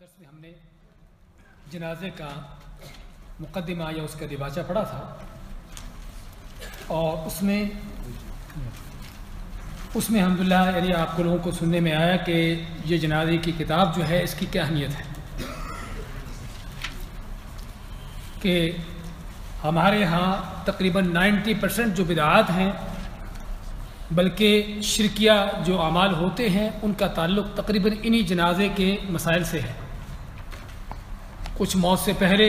درس میں ہم نے جنازے کا مقدمہ یا اس کا دباچہ پڑھا تھا اور اس میں اس میں الحمدللہ یعنی آپ کو لوگوں کو سننے میں آیا کہ یہ جنازے کی کتاب جو ہے اس کی کیا اہمیت ہے کہ ہمارے ہاں تقریباً نائنٹی پرسنٹ جو بدعات ہیں بلکہ شرکیہ جو اعمال ہوتے ہیں ان کا تعلق تقریباً انہی جنازے کے مسائل سے ہے کچھ موت سے پہلے،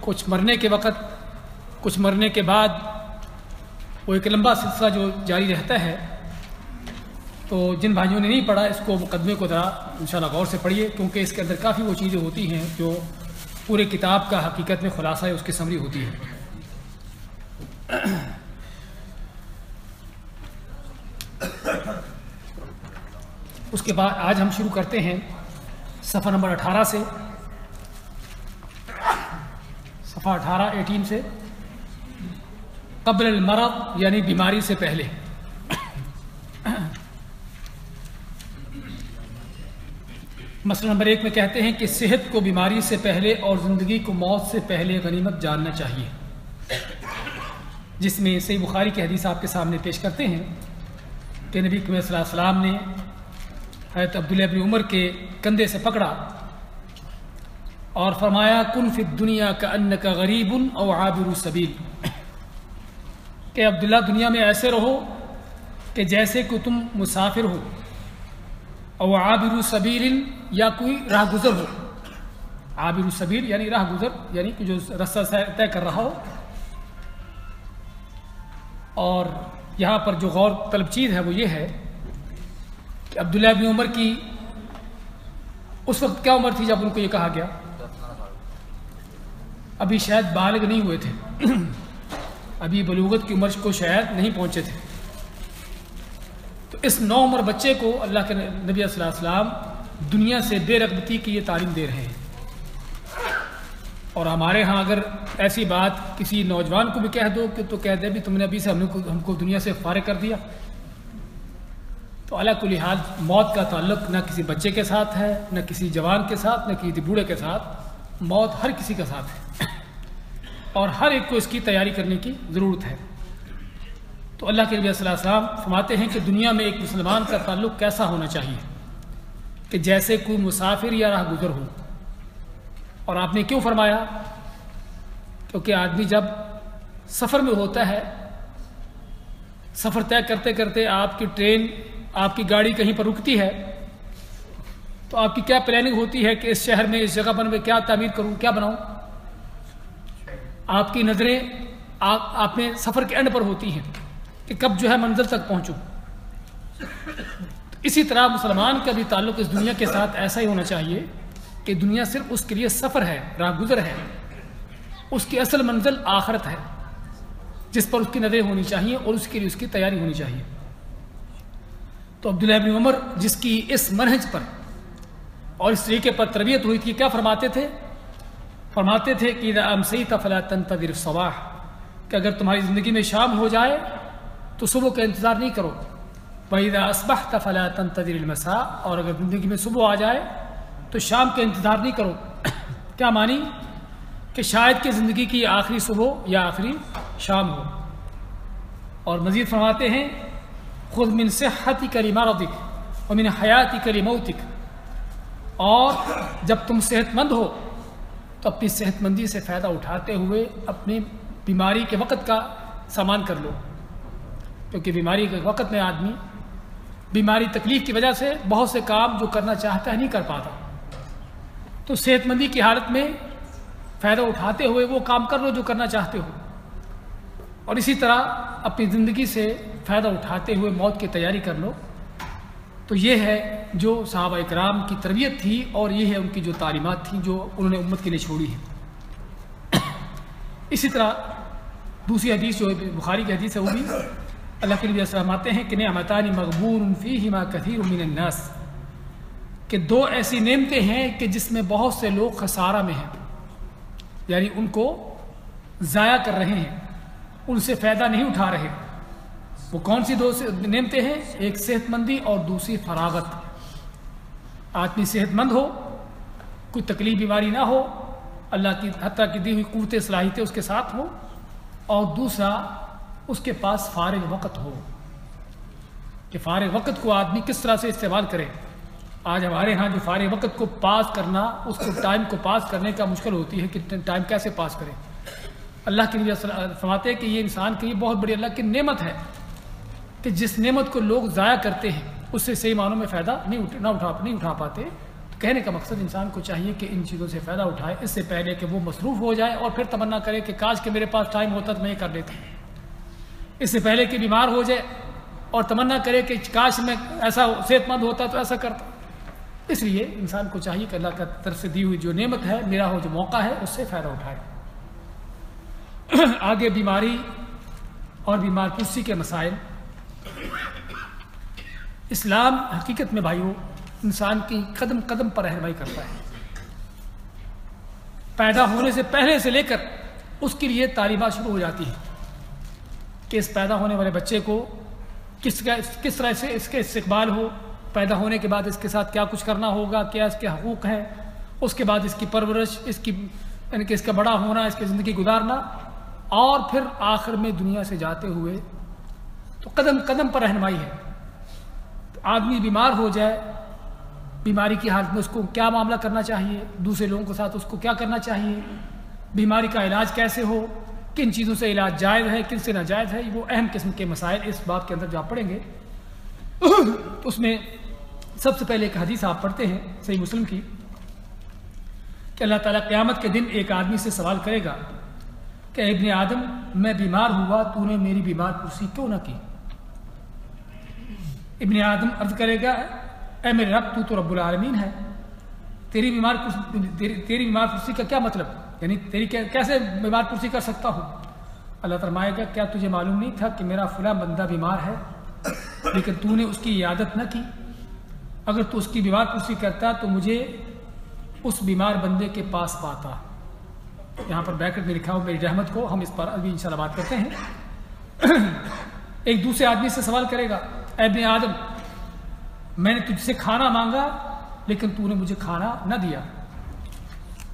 کچھ مرنے کے وقت، کچھ مرنے کے بعد وہ ایک لمبا سلسلہ جو جاری رہتا ہے۔ تو جن بھائیوں نے نہیں پڑھا، اس کو مقدمے کو ذرا انشاءاللہ غور سے پڑھیے، کیونکہ اس کے اندر کافی وہ چیزیں ہوتی ہیں جو پورے کتاب کا حقیقت میں خلاصہ ہے، اس کی سمری ہوتی ہے۔ اس کے بعد آج ہم شروع کرتے ہیں صفحہ نمبر اٹھارہ سے۔ صفحہ اٹھارہ ایٹین سے قبل المرض یعنی بیماری سے پہلے۔ مسئلہ نمبر ایک میں کہتے ہیں کہ صحت کو بیماری سے پہلے اور زندگی کو موت سے پہلے غنیمت جاننا چاہیے۔ جس میں سی بخاری کی حدیث آپ کے سامنے پیش کرتے ہیں کہ نبی صلی اللہ علیہ وسلم نے حضرت عبداللہ ابن عمر کے کندھے سے پکڑا۔ اور فرمایا، کن فی دنیا کا ان کا غریب او عابر السبیل کہ عبداللہ دنیا میں ایسے رہو کہ جیسے کہ تم مسافر ہو، او عابر السبیل یا کوئی راہ گزر ہو۔ عابر السبیل یعنی راہ گزر یعنی کہ جو رستہ طے کر رہا ہو۔ اور یہاں پر جو غور طلب چیز ہے وہ یہ ہے کہ عبداللہ بن عمر کی، اس وقت کیا عمر تھی جب ان کو یہ کہا گیا؟ ابھی شاید بالغ نہیں ہوئے تھے۔ ابھی بلوغت کی عمر کو شاید نہیں پہنچے تھے۔ تو اس نو عمر بچے کو اللہ کے نبی صلی اللہ علیہ وسلم دنیا سے بے رغبتی کی یہ تعلیم دے رہے ہیں۔ اور ہمارے ہاں اگر ایسی بات کسی نوجوان کو بھی کہہ دو کہ تو کہہ دے بھی تم نے ابھی سے ہم نے ہم کو دنیا سے فارغ کر دیا۔ تو اللہ کو لحاظ موت کا تعلق نہ کسی بچے کے ساتھ ہے، نہ کسی جوان کے ساتھ، نہ کسی بوڑھے کے ساتھ، موت ہر کسی کے ساتھ ہے۔ اور ہر ایک کو اس کی تیاری کرنے کی ضرورت ہے۔ تو اللہ کے نبی صلی اللہ علیہ وسلم فرماتے ہیں کہ دنیا میں ایک مسلمان کا تعلق کیسا ہونا چاہیے؟ کہ جیسے کوئی مسافر یا راہ گزر ہو۔ اور آپ نے کیوں فرمایا؟ کیونکہ آدمی جب سفر میں ہوتا ہے، سفر طے کرتے کرتے آپ کی ٹرین، آپ کی گاڑی کہیں پر رکتی ہے، تو آپ کی کیا پلاننگ ہوتی ہے کہ اس شہر میں، اس جگہ پر میں کیا تعمیر کروں، کیا بناؤں؟ آپ کی نظریں آپ آپ میں سفر کے اینڈ پر ہوتی ہیں کہ کب جو ہے منزل تک پہنچوں۔ اسی طرح مسلمان کا بھی تعلق اس دنیا کے ساتھ ایسا ہی ہونا چاہیے کہ دنیا صرف اس کے لیے سفر ہے، راہ گزر ہے۔ اس کی اصل منزل آخرت ہے، جس پر اس کی نظریں ہونی چاہیے اور اس کے لیے اس کی تیاری ہونی چاہیے۔ تو عبداللہ ابن عمر جس کی اس منہج پر اور اس طریقے پر تربیت ہوئی تھی کیا فرماتے تھے؟ فرماتے تھے کہ امسی تفلا تنتظر صباح کہ اگر تمہاری زندگی میں شام ہو جائے تو صبح کا انتظار نہیں کرو۔ وحیدہ اسبح تفلا تنتظر المسا اور اگر زندگی میں صبح آ جائے تو شام کا انتظار نہیں کرو۔ کیا مانی کہ شاید کہ زندگی کی آخری صبح یا آخری شام ہو۔ اور مزید فرماتے ہیں خود من صحتی کری مارودک اور من حیاتی کری موتک اور جب تم صحت مند ہو تو اپنی صحت مندی سے فائدہ اٹھاتے ہوئے اپنی بیماری کے وقت کا سامان کر لو۔ کیونکہ بیماری کے وقت میں آدمی بیماری تکلیف کی وجہ سے بہت سے کام جو کرنا چاہتا ہے نہیں کر پاتا۔ تو صحت مندی کی حالت میں فائدہ اٹھاتے ہوئے وہ کام کر لو جو کرنا چاہتے ہو۔ اور اسی طرح اپنی زندگی سے فائدہ اٹھاتے ہوئے موت کی تیاری کر لو۔ تو یہ ہے جو صحابہ اکرام کی تربیت تھی اور یہ ہے ان کی جو تعلیمات تھیں جو انہوں نے امت کے لیے چھوڑی ہے اسی طرح دوسری حدیث جو بخاری کی حدیث ہے، وہ بھی اللہ کے لیے السلام ہیں کہ نعمتانی مقبول فی ہما کثیر من الناس۔ کہ دو ایسی نعمتیں ہیں کہ جس میں بہت سے لوگ خسارہ میں ہیں۔ یعنی ان کو ضائع کر رہے ہیں، ان سے فائدہ نہیں اٹھا رہے۔ وہ کون سی دو نعمتیں ہیں؟ ایک صحت مندی اور دوسری فراغت۔ آدمی صحت مند ہو، کوئی تکلیف بیماری نہ ہو، اللہ کی حتیٰ کی دی ہوئی قوت صلاحیتیں اس کے ساتھ ہوں اور دوسرا اس کے پاس فارغ وقت ہو کہ فارغ وقت کو آدمی کس طرح سے استعمال کرے۔ آج ہمارے ہاں جو فارغ وقت کو پاس کرنا، اس کو ٹائم کو پاس کرنے کا مشکل ہوتی ہے کہ ٹائم کیسے پاس کرے۔ اللہ کے لیے فرماتے ہیں کہ یہ انسان کی بہت بڑی اللہ کی نعمت ہے۔ کہ جس نعمت کو لوگ ضائع کرتے ہیں، اس سے صحیح معنوں میں فائدہ نہیں نہ اٹھا نہیں اٹھا پاتے۔ تو کہنے کا مقصد انسان کو چاہیے کہ ان چیزوں سے فائدہ اٹھائے۔ اس سے پہلے کہ وہ مصروف ہو جائے اور پھر تمنا کرے کہ کاش کہ میرے پاس ٹائم ہوتا تو میں یہ کر لیتا۔ اس سے پہلے کہ بیمار ہو جائے اور تمنا کرے کہ کاش میں ایسا صحت مند ہوتا تو ایسا کرتا۔ اس لیے انسان کو چاہیے کہ اللہ کا طرف سے دی ہوئی جو نعمت ہے، میرا ہو جو موقع ہے، اس سے فائدہ اٹھائے۔ آگے بیماری اور بیمار پرسی کے مسائل۔ اسلام حقیقت میں بھائیوں انسان کی قدم قدم پر رہنمائی کرتا ہے۔ پیدا ہونے سے پہلے سے لے کر اس کے لیے تعلیمات شروع ہو جاتی ہیں۔ کہ اس پیدا ہونے والے بچے کو کس کا کس طرح سے اس کے استقبال ہو، پیدا ہونے کے بعد اس کے ساتھ کیا کچھ کرنا ہوگا، کیا اس کے حقوق ہیں، اس کے بعد اس کی پرورش، اس کی یعنی کہ اس کا بڑا ہونا، اس کی زندگی گزارنا، اور پھر آخر میں دنیا سے جاتے ہوئے تو قدم قدم پر رہنمائی ہے۔ تو آدمی بیمار ہو جائے، بیماری کی حالت میں اس کو کیا معاملہ کرنا چاہیے؟ دوسرے لوگوں کے ساتھ اس کو کیا کرنا چاہیے؟ بیماری کا علاج کیسے ہو؟ کن چیزوں سے علاج جائز ہے، کن سے ناجائز ہے؟ وہ اہم قسم کے مسائل اس بات کے اندر جو آپ پڑھیں گے۔ تو اس میں سب سے پہلے ایک حدیث آپ پڑھتے ہیں، صحیح مسلم کی، کہ اللہ تعالیٰ قیامت کے دن ایک آدمی سے سوال کرے گا کہ ابن آدم، میں بیمار ہوا، تو نے میری بیمار پرسی کیوں نہ کی؟ ابن آدم عرض کرے گا، اے میرے رب، تو تو رب العالمین ہے۔ تیری بیمار تیری بیمار پرسی کا کیا مطلب؟ یعنی تیری کیسے بیمار پرسی کر سکتا ہوں؟ اللہ فرمائے گا، کیا تجھے معلوم نہیں تھا کہ میرا فلاں بندہ بیمار ہے؟ لیکن تو نے اس کی عادت نہ کی۔ اگر تو اس کی بیمار پرسی کرتا تو مجھے اس بیمار بندے کے پاس پاتا۔ یہاں پر بیکٹ میں لکھا ہو میری رحمت کو۔ ہم اس پر ابھی انشاءاللہ بات کرتے ہیں۔ ایک دوسرے آدمی سے سوال کرے گا اے ابن آدم، میں نے تجھ سے کھانا مانگا، لیکن تو نے مجھے کھانا نہ دیا۔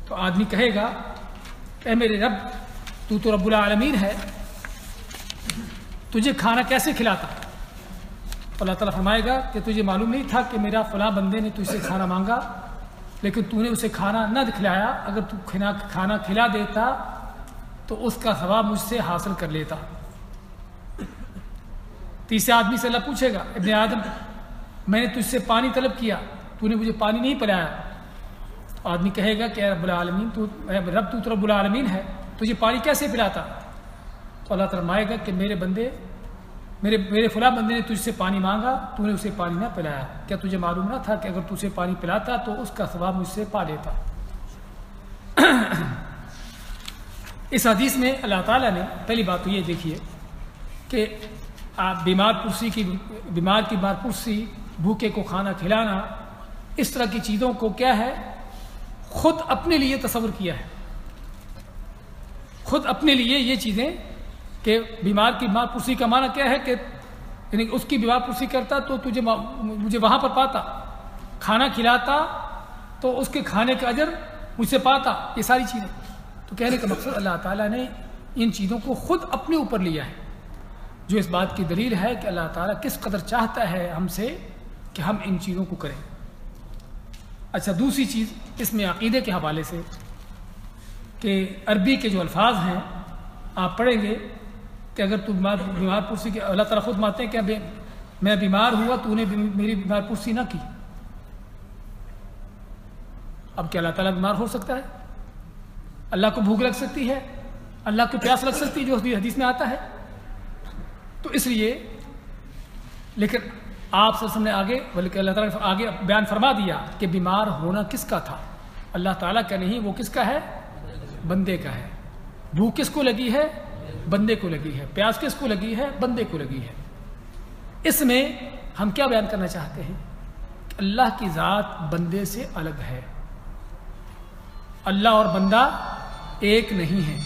تو آدمی کہے گا، اے میرے رب، تو تو رب العالمین ہے، تجھے کھانا کیسے کھلاتا؟ اللہ تعالیٰ فرمائے گا کہ تجھے معلوم نہیں تھا کہ میرا فلاں بندے نے تجھ سے کھانا مانگا، لیکن تو نے اسے کھانا نہ دکھلایا۔ اگر تو کھانا کھلا دیتا، تو اس کا ثواب مجھ سے حاصل کر لیتا۔ تیسرے آدمی سے اللہ پوچھے گا، ابن آدم، میں نے تجھ سے پانی طلب کیا، تو نے مجھے پانی نہیں پلایا۔ آدمی کہے گا کہ اے رب العالمین، تو رب تو رب العالمین ہے، تجھے پانی کیسے پلاتا؟ تو اللہ فرمائے گا کہ میرے بندے، میرے میرے فلاں بندے نے تجھ سے پانی مانگا، تو نے اسے پانی نہ پلایا۔ کیا تجھے معلوم نہ تھا کہ اگر اسے پانی پلاتا، تو اس کا ثواب مجھ سے پا لیتا؟ اس حدیث میں اللہ تعالیٰ نے پہلی بات تو یہ دیکھیے کہ آپ بیمار پرسی کی بیمار کی بار پرسی، بھوکے کو کھانا کھلانا، اس طرح کی چیزوں کو کیا ہے؟ خود اپنے لیے تصور کیا ہے۔ خود اپنے لیے یہ چیزیں کہ بیمار کی بیمار پرسی کا معنی کیا ہے کہ یعنی اس کی بیمار پرسی کرتا تو تجھے مجھے وہاں پر پاتا۔ کھانا کھلاتا تو اس کے کھانے کا اجر مجھ سے پاتا۔ یہ ساری چیزیں۔ تو کہنے کا مقصد اللہ تعالیٰ نے ان چیزوں کو خود اپنے اوپر لیا ہے۔ جو اس بات کی دلیل ہے کہ اللہ تعالیٰ کس قدر چاہتا ہے ہم سے کہ ہم ان چیزوں کو کریں۔ اچھا دوسری چیز اس میں عقیدے کے حوالے سے کہ عربی کے جو الفاظ ہیں، آپ پڑھیں گے کہ اگر تو بیمار بیمار پرسی کے، اللہ تعالیٰ خود مانتے ہیں کہ میں بیمار ہوا، تو نے میری بیمار پرسی نہ کی۔ اب کیا اللہ تعالیٰ بیمار ہو سکتا ہے؟ اللہ کو بھوک لگ سکتی ہے؟ اللہ کو پیاس لگ سکتی ہے جو حدیث میں آتا ہے؟ تو اس لیے لیکن آپ سب نے آگے بلکہ اللہ تعالیٰ نے آگے بیان فرما دیا کہ بیمار ہونا کس کا تھا؟ اللہ تعالیٰ کا نہیں، وہ کس کا ہے؟ بندے کا ہے۔ بھوک کس کو لگی ہے؟ بندے کو لگی ہے۔ پیاس کس کو لگی ہے؟ بندے کو لگی ہے۔ اس میں ہم کیا بیان کرنا چاہتے ہیں؟ کہ اللہ کی ذات بندے سے الگ ہے۔ اللہ اور بندہ ایک نہیں ہے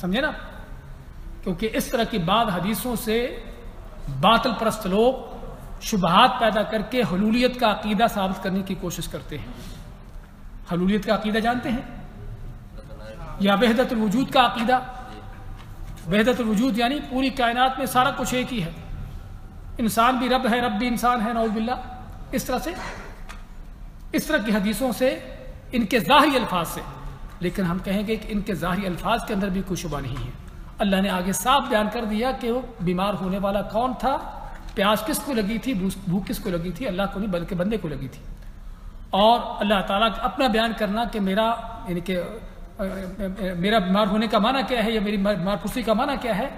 سمجھے نا؟ کیونکہ اس طرح کی بعد حدیثوں سے باطل پرست لوگ شبہات پیدا کر کے حلولیت کا عقیدہ ثابت کرنے کی کوشش کرتے ہیں۔ حلولیت کا عقیدہ جانتے ہیں؟ یا وحدت الوجود کا عقیدہ؟ وحدت الوجود یعنی پوری کائنات میں سارا کچھ ایک ہی ہے۔ انسان بھی رب ہے، رب بھی انسان ہے، نعوذ باللہ۔ اس طرح سے، اس طرح کی حدیثوں سے ان کے ظاہری الفاظ سے۔ لیکن ہم کہیں گے کہ ان کے ظاہری الفاظ کے اندر بھی کوئی شبہ نہیں ہے۔ اللہ نے آگے صاف بیان کر دیا کہ وہ بیمار ہونے والا کون تھا؟ پیاس کس کو لگی تھی؟ بھوک کس کو لگی تھی؟ اللہ کو نہیں، بلکہ بندے کو لگی تھی۔ اور اللہ تعالیٰ اپنا بیان کرنا کہ میرا یعنی کہ میرا بیمار ہونے کا معنی کیا ہے یا میری بیمار پرسی کا معنی کیا ہے؟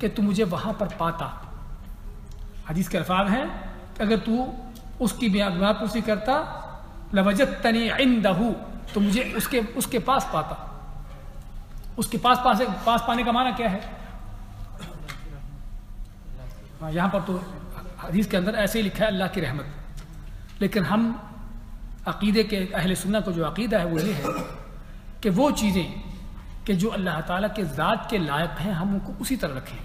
کہ تو مجھے وہاں پر پاتا۔ حدیث کے الفاظ ہیں کہ اگر تو اس کی بیمار پرسی کرتا لوجت تنی تو مجھے اس کے اس کے پاس پاتا۔ اس کے پاس پاس پاس پانے کا معنی کیا ہے؟ ہاں، یہاں پر تو حدیث کے اندر ایسے ہی لکھا ہے اللہ کی رحمت۔ لیکن ہم عقیدے کے اہل سننا کو جو عقیدہ ہے وہ یہ ہے کہ وہ چیزیں کہ جو اللہ تعالیٰ کے ذات کے لائق ہیں ہم ان کو اسی طرح رکھیں۔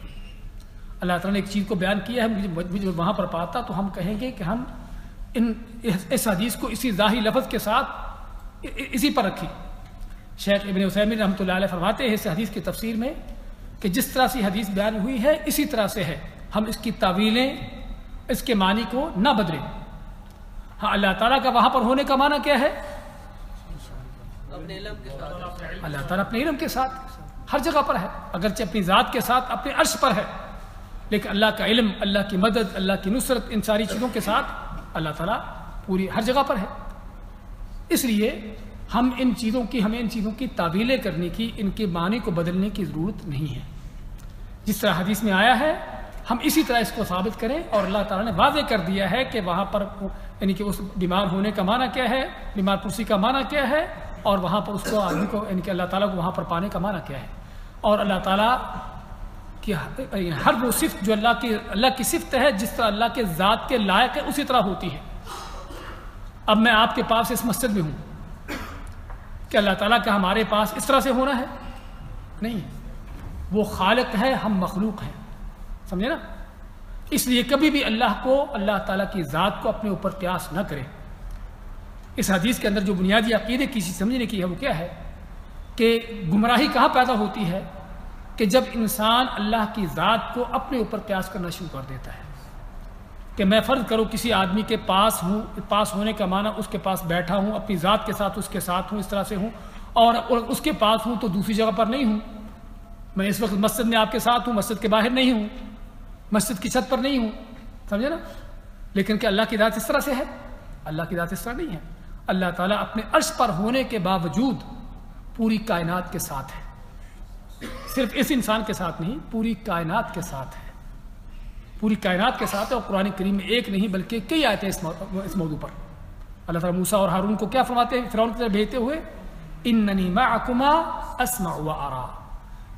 اللہ تعالیٰ نے ایک چیز کو بیان کیا ہے مجھے وہاں پر پاتا تو ہم کہیں گے کہ ہم ان اس حدیث کو اسی ظاہری لفظ کے ساتھ اسی پر رکھیں۔ شیخ ابن حسین رحمۃ اللہ علیہ فرماتے ہیں اس حدیث کی تفسیر میں کہ جس طرح سے حدیث بیان ہوئی ہے، اسی طرح سے ہے۔ ہم اس کی تعویلیں، اس کے معنی کو نہ بدلیں۔ ہاں اللہ تعالیٰ کا وہاں پر ہونے کا معنی کیا ہے؟ اللہ تعالیٰ اپنے علم کے ساتھ ہر جگہ پر ہے۔ اگرچہ اپنی ذات کے ساتھ اپنے عرش پر ہے، لیکن اللہ کا علم، اللہ کی مدد، اللہ کی نصرت، ان ساری چیزوں کے ساتھ اللہ تعالیٰ پوری ہر جگہ پر ہے۔ اس لیے ہم ان چیزوں کی، ہمیں ان چیزوں کی تعویلیں کرنے کی، ان کے معنی کو بدلنے کی ضرورت نہیں ہے۔ جس طرح حدیث میں آیا ہے، ہم اسی طرح اس کو ثابت کریں اور اللہ تعالیٰ نے واضح کر دیا ہے کہ وہاں پر یعنی کہ اس بیمار ہونے کا معنی کیا ہے، بیمار پرسی کا معنی کیا ہے، اور وہاں پر اس کو آدمی کو یعنی کہ اللہ تعالیٰ کو وہاں پر پانے کا معنی کیا ہے۔ اور اللہ تعالیٰ کی ہر یعنی وہ صفت جو اللہ کی اللہ کی صفت ہے، جس طرح اللہ کے ذات کے لائق ہے، اسی طرح ہوتی ہے۔ اب میں آپ کے پاس اس مسجد میں ہوں۔ کہ اللہ تعالیٰ کا ہمارے پاس اس طرح سے ہونا ہے؟ نہیں. وہ خالق ہے، ہم مخلوق ہیں. سمجھے نا؟ اس لیے کبھی بھی اللہ کو، اللہ تعالیٰ کی ذات کو اپنے اوپر پیاس نہ کرے اس حدیث کے اندر جو بنیادی عقیدے کسی سمجھنے کی ہے، وہ کیا ہے؟ کہ گمراہی کہاں پیدا ہوتی ہے؟ کہ جب انسان اللہ کی ذات کو اپنے اوپر پیاس کرنا شروع کر دیتا ہے. کہ میں فرض کروں کسی آدمی کے پاس ہوں، پاس ہونے کا معنی اس کے پاس بیٹھا ہوں، اپنی ذات کے ساتھ اس کے ساتھ ہوں، اس طرح سے ہوں، اور اس کے پاس ہوں تو دوسری جگہ پر نہیں ہوں۔ میں اس وقت مسجد میں آپ کے ساتھ ہوں، مسجد کے باہر نہیں ہوں، مسجد کی چھت پر نہیں ہوں۔ سمجھے نا؟ لیکن کہ اللہ کی ذات اس طرح سے ہے؟ اللہ کی ذات اس طرح نہیں ہے۔ اللہ تعالیٰ اپنے عرش پر ہونے کے باوجود پوری کائنات کے ساتھ ہے۔ صرف اس انسان کے ساتھ نہیں، پوری کائنات کے ساتھ ہے۔ پوری کائنات کے ساتھ ہے اور قرآن کریم میں ایک نہیں بلکہ کئی آئے تھے اس موضوع پر۔ اللہ تعالیٰ موسا اور ہارون کو کیا فرماتے ہیں؟ فرعون کی طرف بھیجتے ہوئے ان معکما اسمع و آرا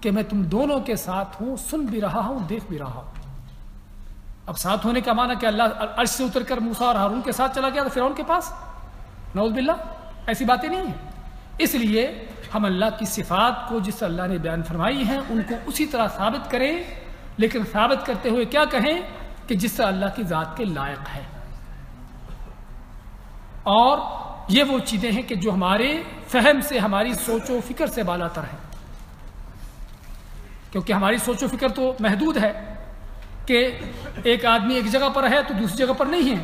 کہ میں تم دونوں کے ساتھ ہوں، سن بھی رہا ہوں، دیکھ بھی رہا ہوں۔ اب ساتھ ہونے کا معنی کہ اللہ عرش سے اتر کر موسا اور ہارون کے ساتھ چلا گیا تو فرعون کے پاس؟ نعوذ باللہ، ایسی باتیں نہیں ہیں۔ اس لیے ہم اللہ کی صفات کو جس اللہ نے بیان فرمائی ہیں، ان کو اسی طرح ثابت کریں۔ لیکن ثابت کرتے ہوئے کیا کہیں کہ جس طرح اللہ کی ذات کے لائق ہے۔ اور یہ وہ چیزیں ہیں کہ جو ہمارے فہم سے، ہماری سوچ و فکر سے بالا تر ہے کیونکہ ہماری سوچ و فکر تو محدود ہے کہ ایک آدمی ایک جگہ پر ہے تو دوسری جگہ پر نہیں ہے۔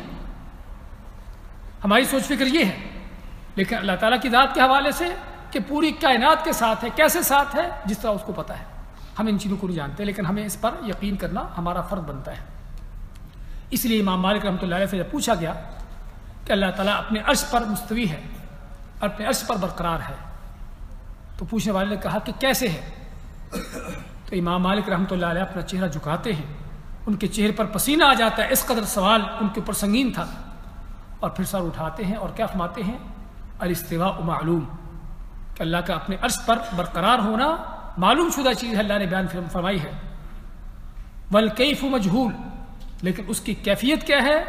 ہماری سوچ فکر یہ ہے۔ لیکن اللہ تعالیٰ کی ذات کے حوالے سے کہ پوری کائنات کے ساتھ ہے، کیسے ساتھ ہے، جس طرح اس کو پتا ہے۔ ہم ان چیزوں کو نہیں جانتے، لیکن ہمیں اس پر یقین کرنا ہمارا فرض بنتا ہے۔ اس لیے امام مالک رحمۃ اللہ علیہ سے جب پوچھا گیا کہ اللہ تعالیٰ اپنے عرش پر مستوی ہے، اپنے عرش پر برقرار ہے، تو پوچھنے والے نے کہا کہ کیسے ہے؟ تو امام مالک رحمۃ اللہ علیہ اپنا چہرہ جھکاتے ہیں۔ ان کے چہرے پر پسینہ آ جاتا ہے، اس قدر سوال ان کے اوپر سنگین تھا۔ اور پھر سر اٹھاتے ہیں اور کیا فرماتے ہیں؟ الاستواء معلوم، کہ اللہ کا اپنے عرش پر برقرار ہونا معلوم شدہ چیز اللہ نے بیان فرمائی ہے۔ والکیف مجہول لیکن اس کی کیفیت کیا ہے؟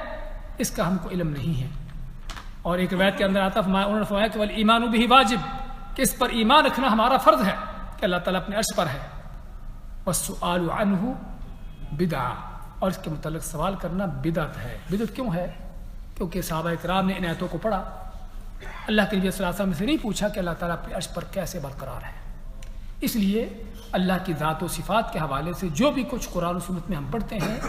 اس کا ہم کو علم نہیں ہے۔ اور ایک روایت کے اندر آتا انہوں نے فرمایا کہ ایمان بھی واجب۔ کہ اس پر ایمان رکھنا ہمارا فرض ہے۔ کہ اللہ تعالیٰ اپنے عرش پر ہے۔ والسؤال عنہ بدعا اور اس کے متعلق سوال کرنا بدعت ہے۔ بدعت کیوں ہے؟ کیونکہ صحابہ اکرام نے ان آیتوں کو پڑھا۔ اللہ کے نبی صلی اللہ علیہ وسلم سے نہیں پوچھا کہ اللہ تعالیٰ اپنے عرش پر کیسے برقرار ہے۔ اس لیے اللہ کی ذات و صفات کے حوالے سے جو بھی کچھ قرآن و سنت میں ہم پڑھتے ہیں،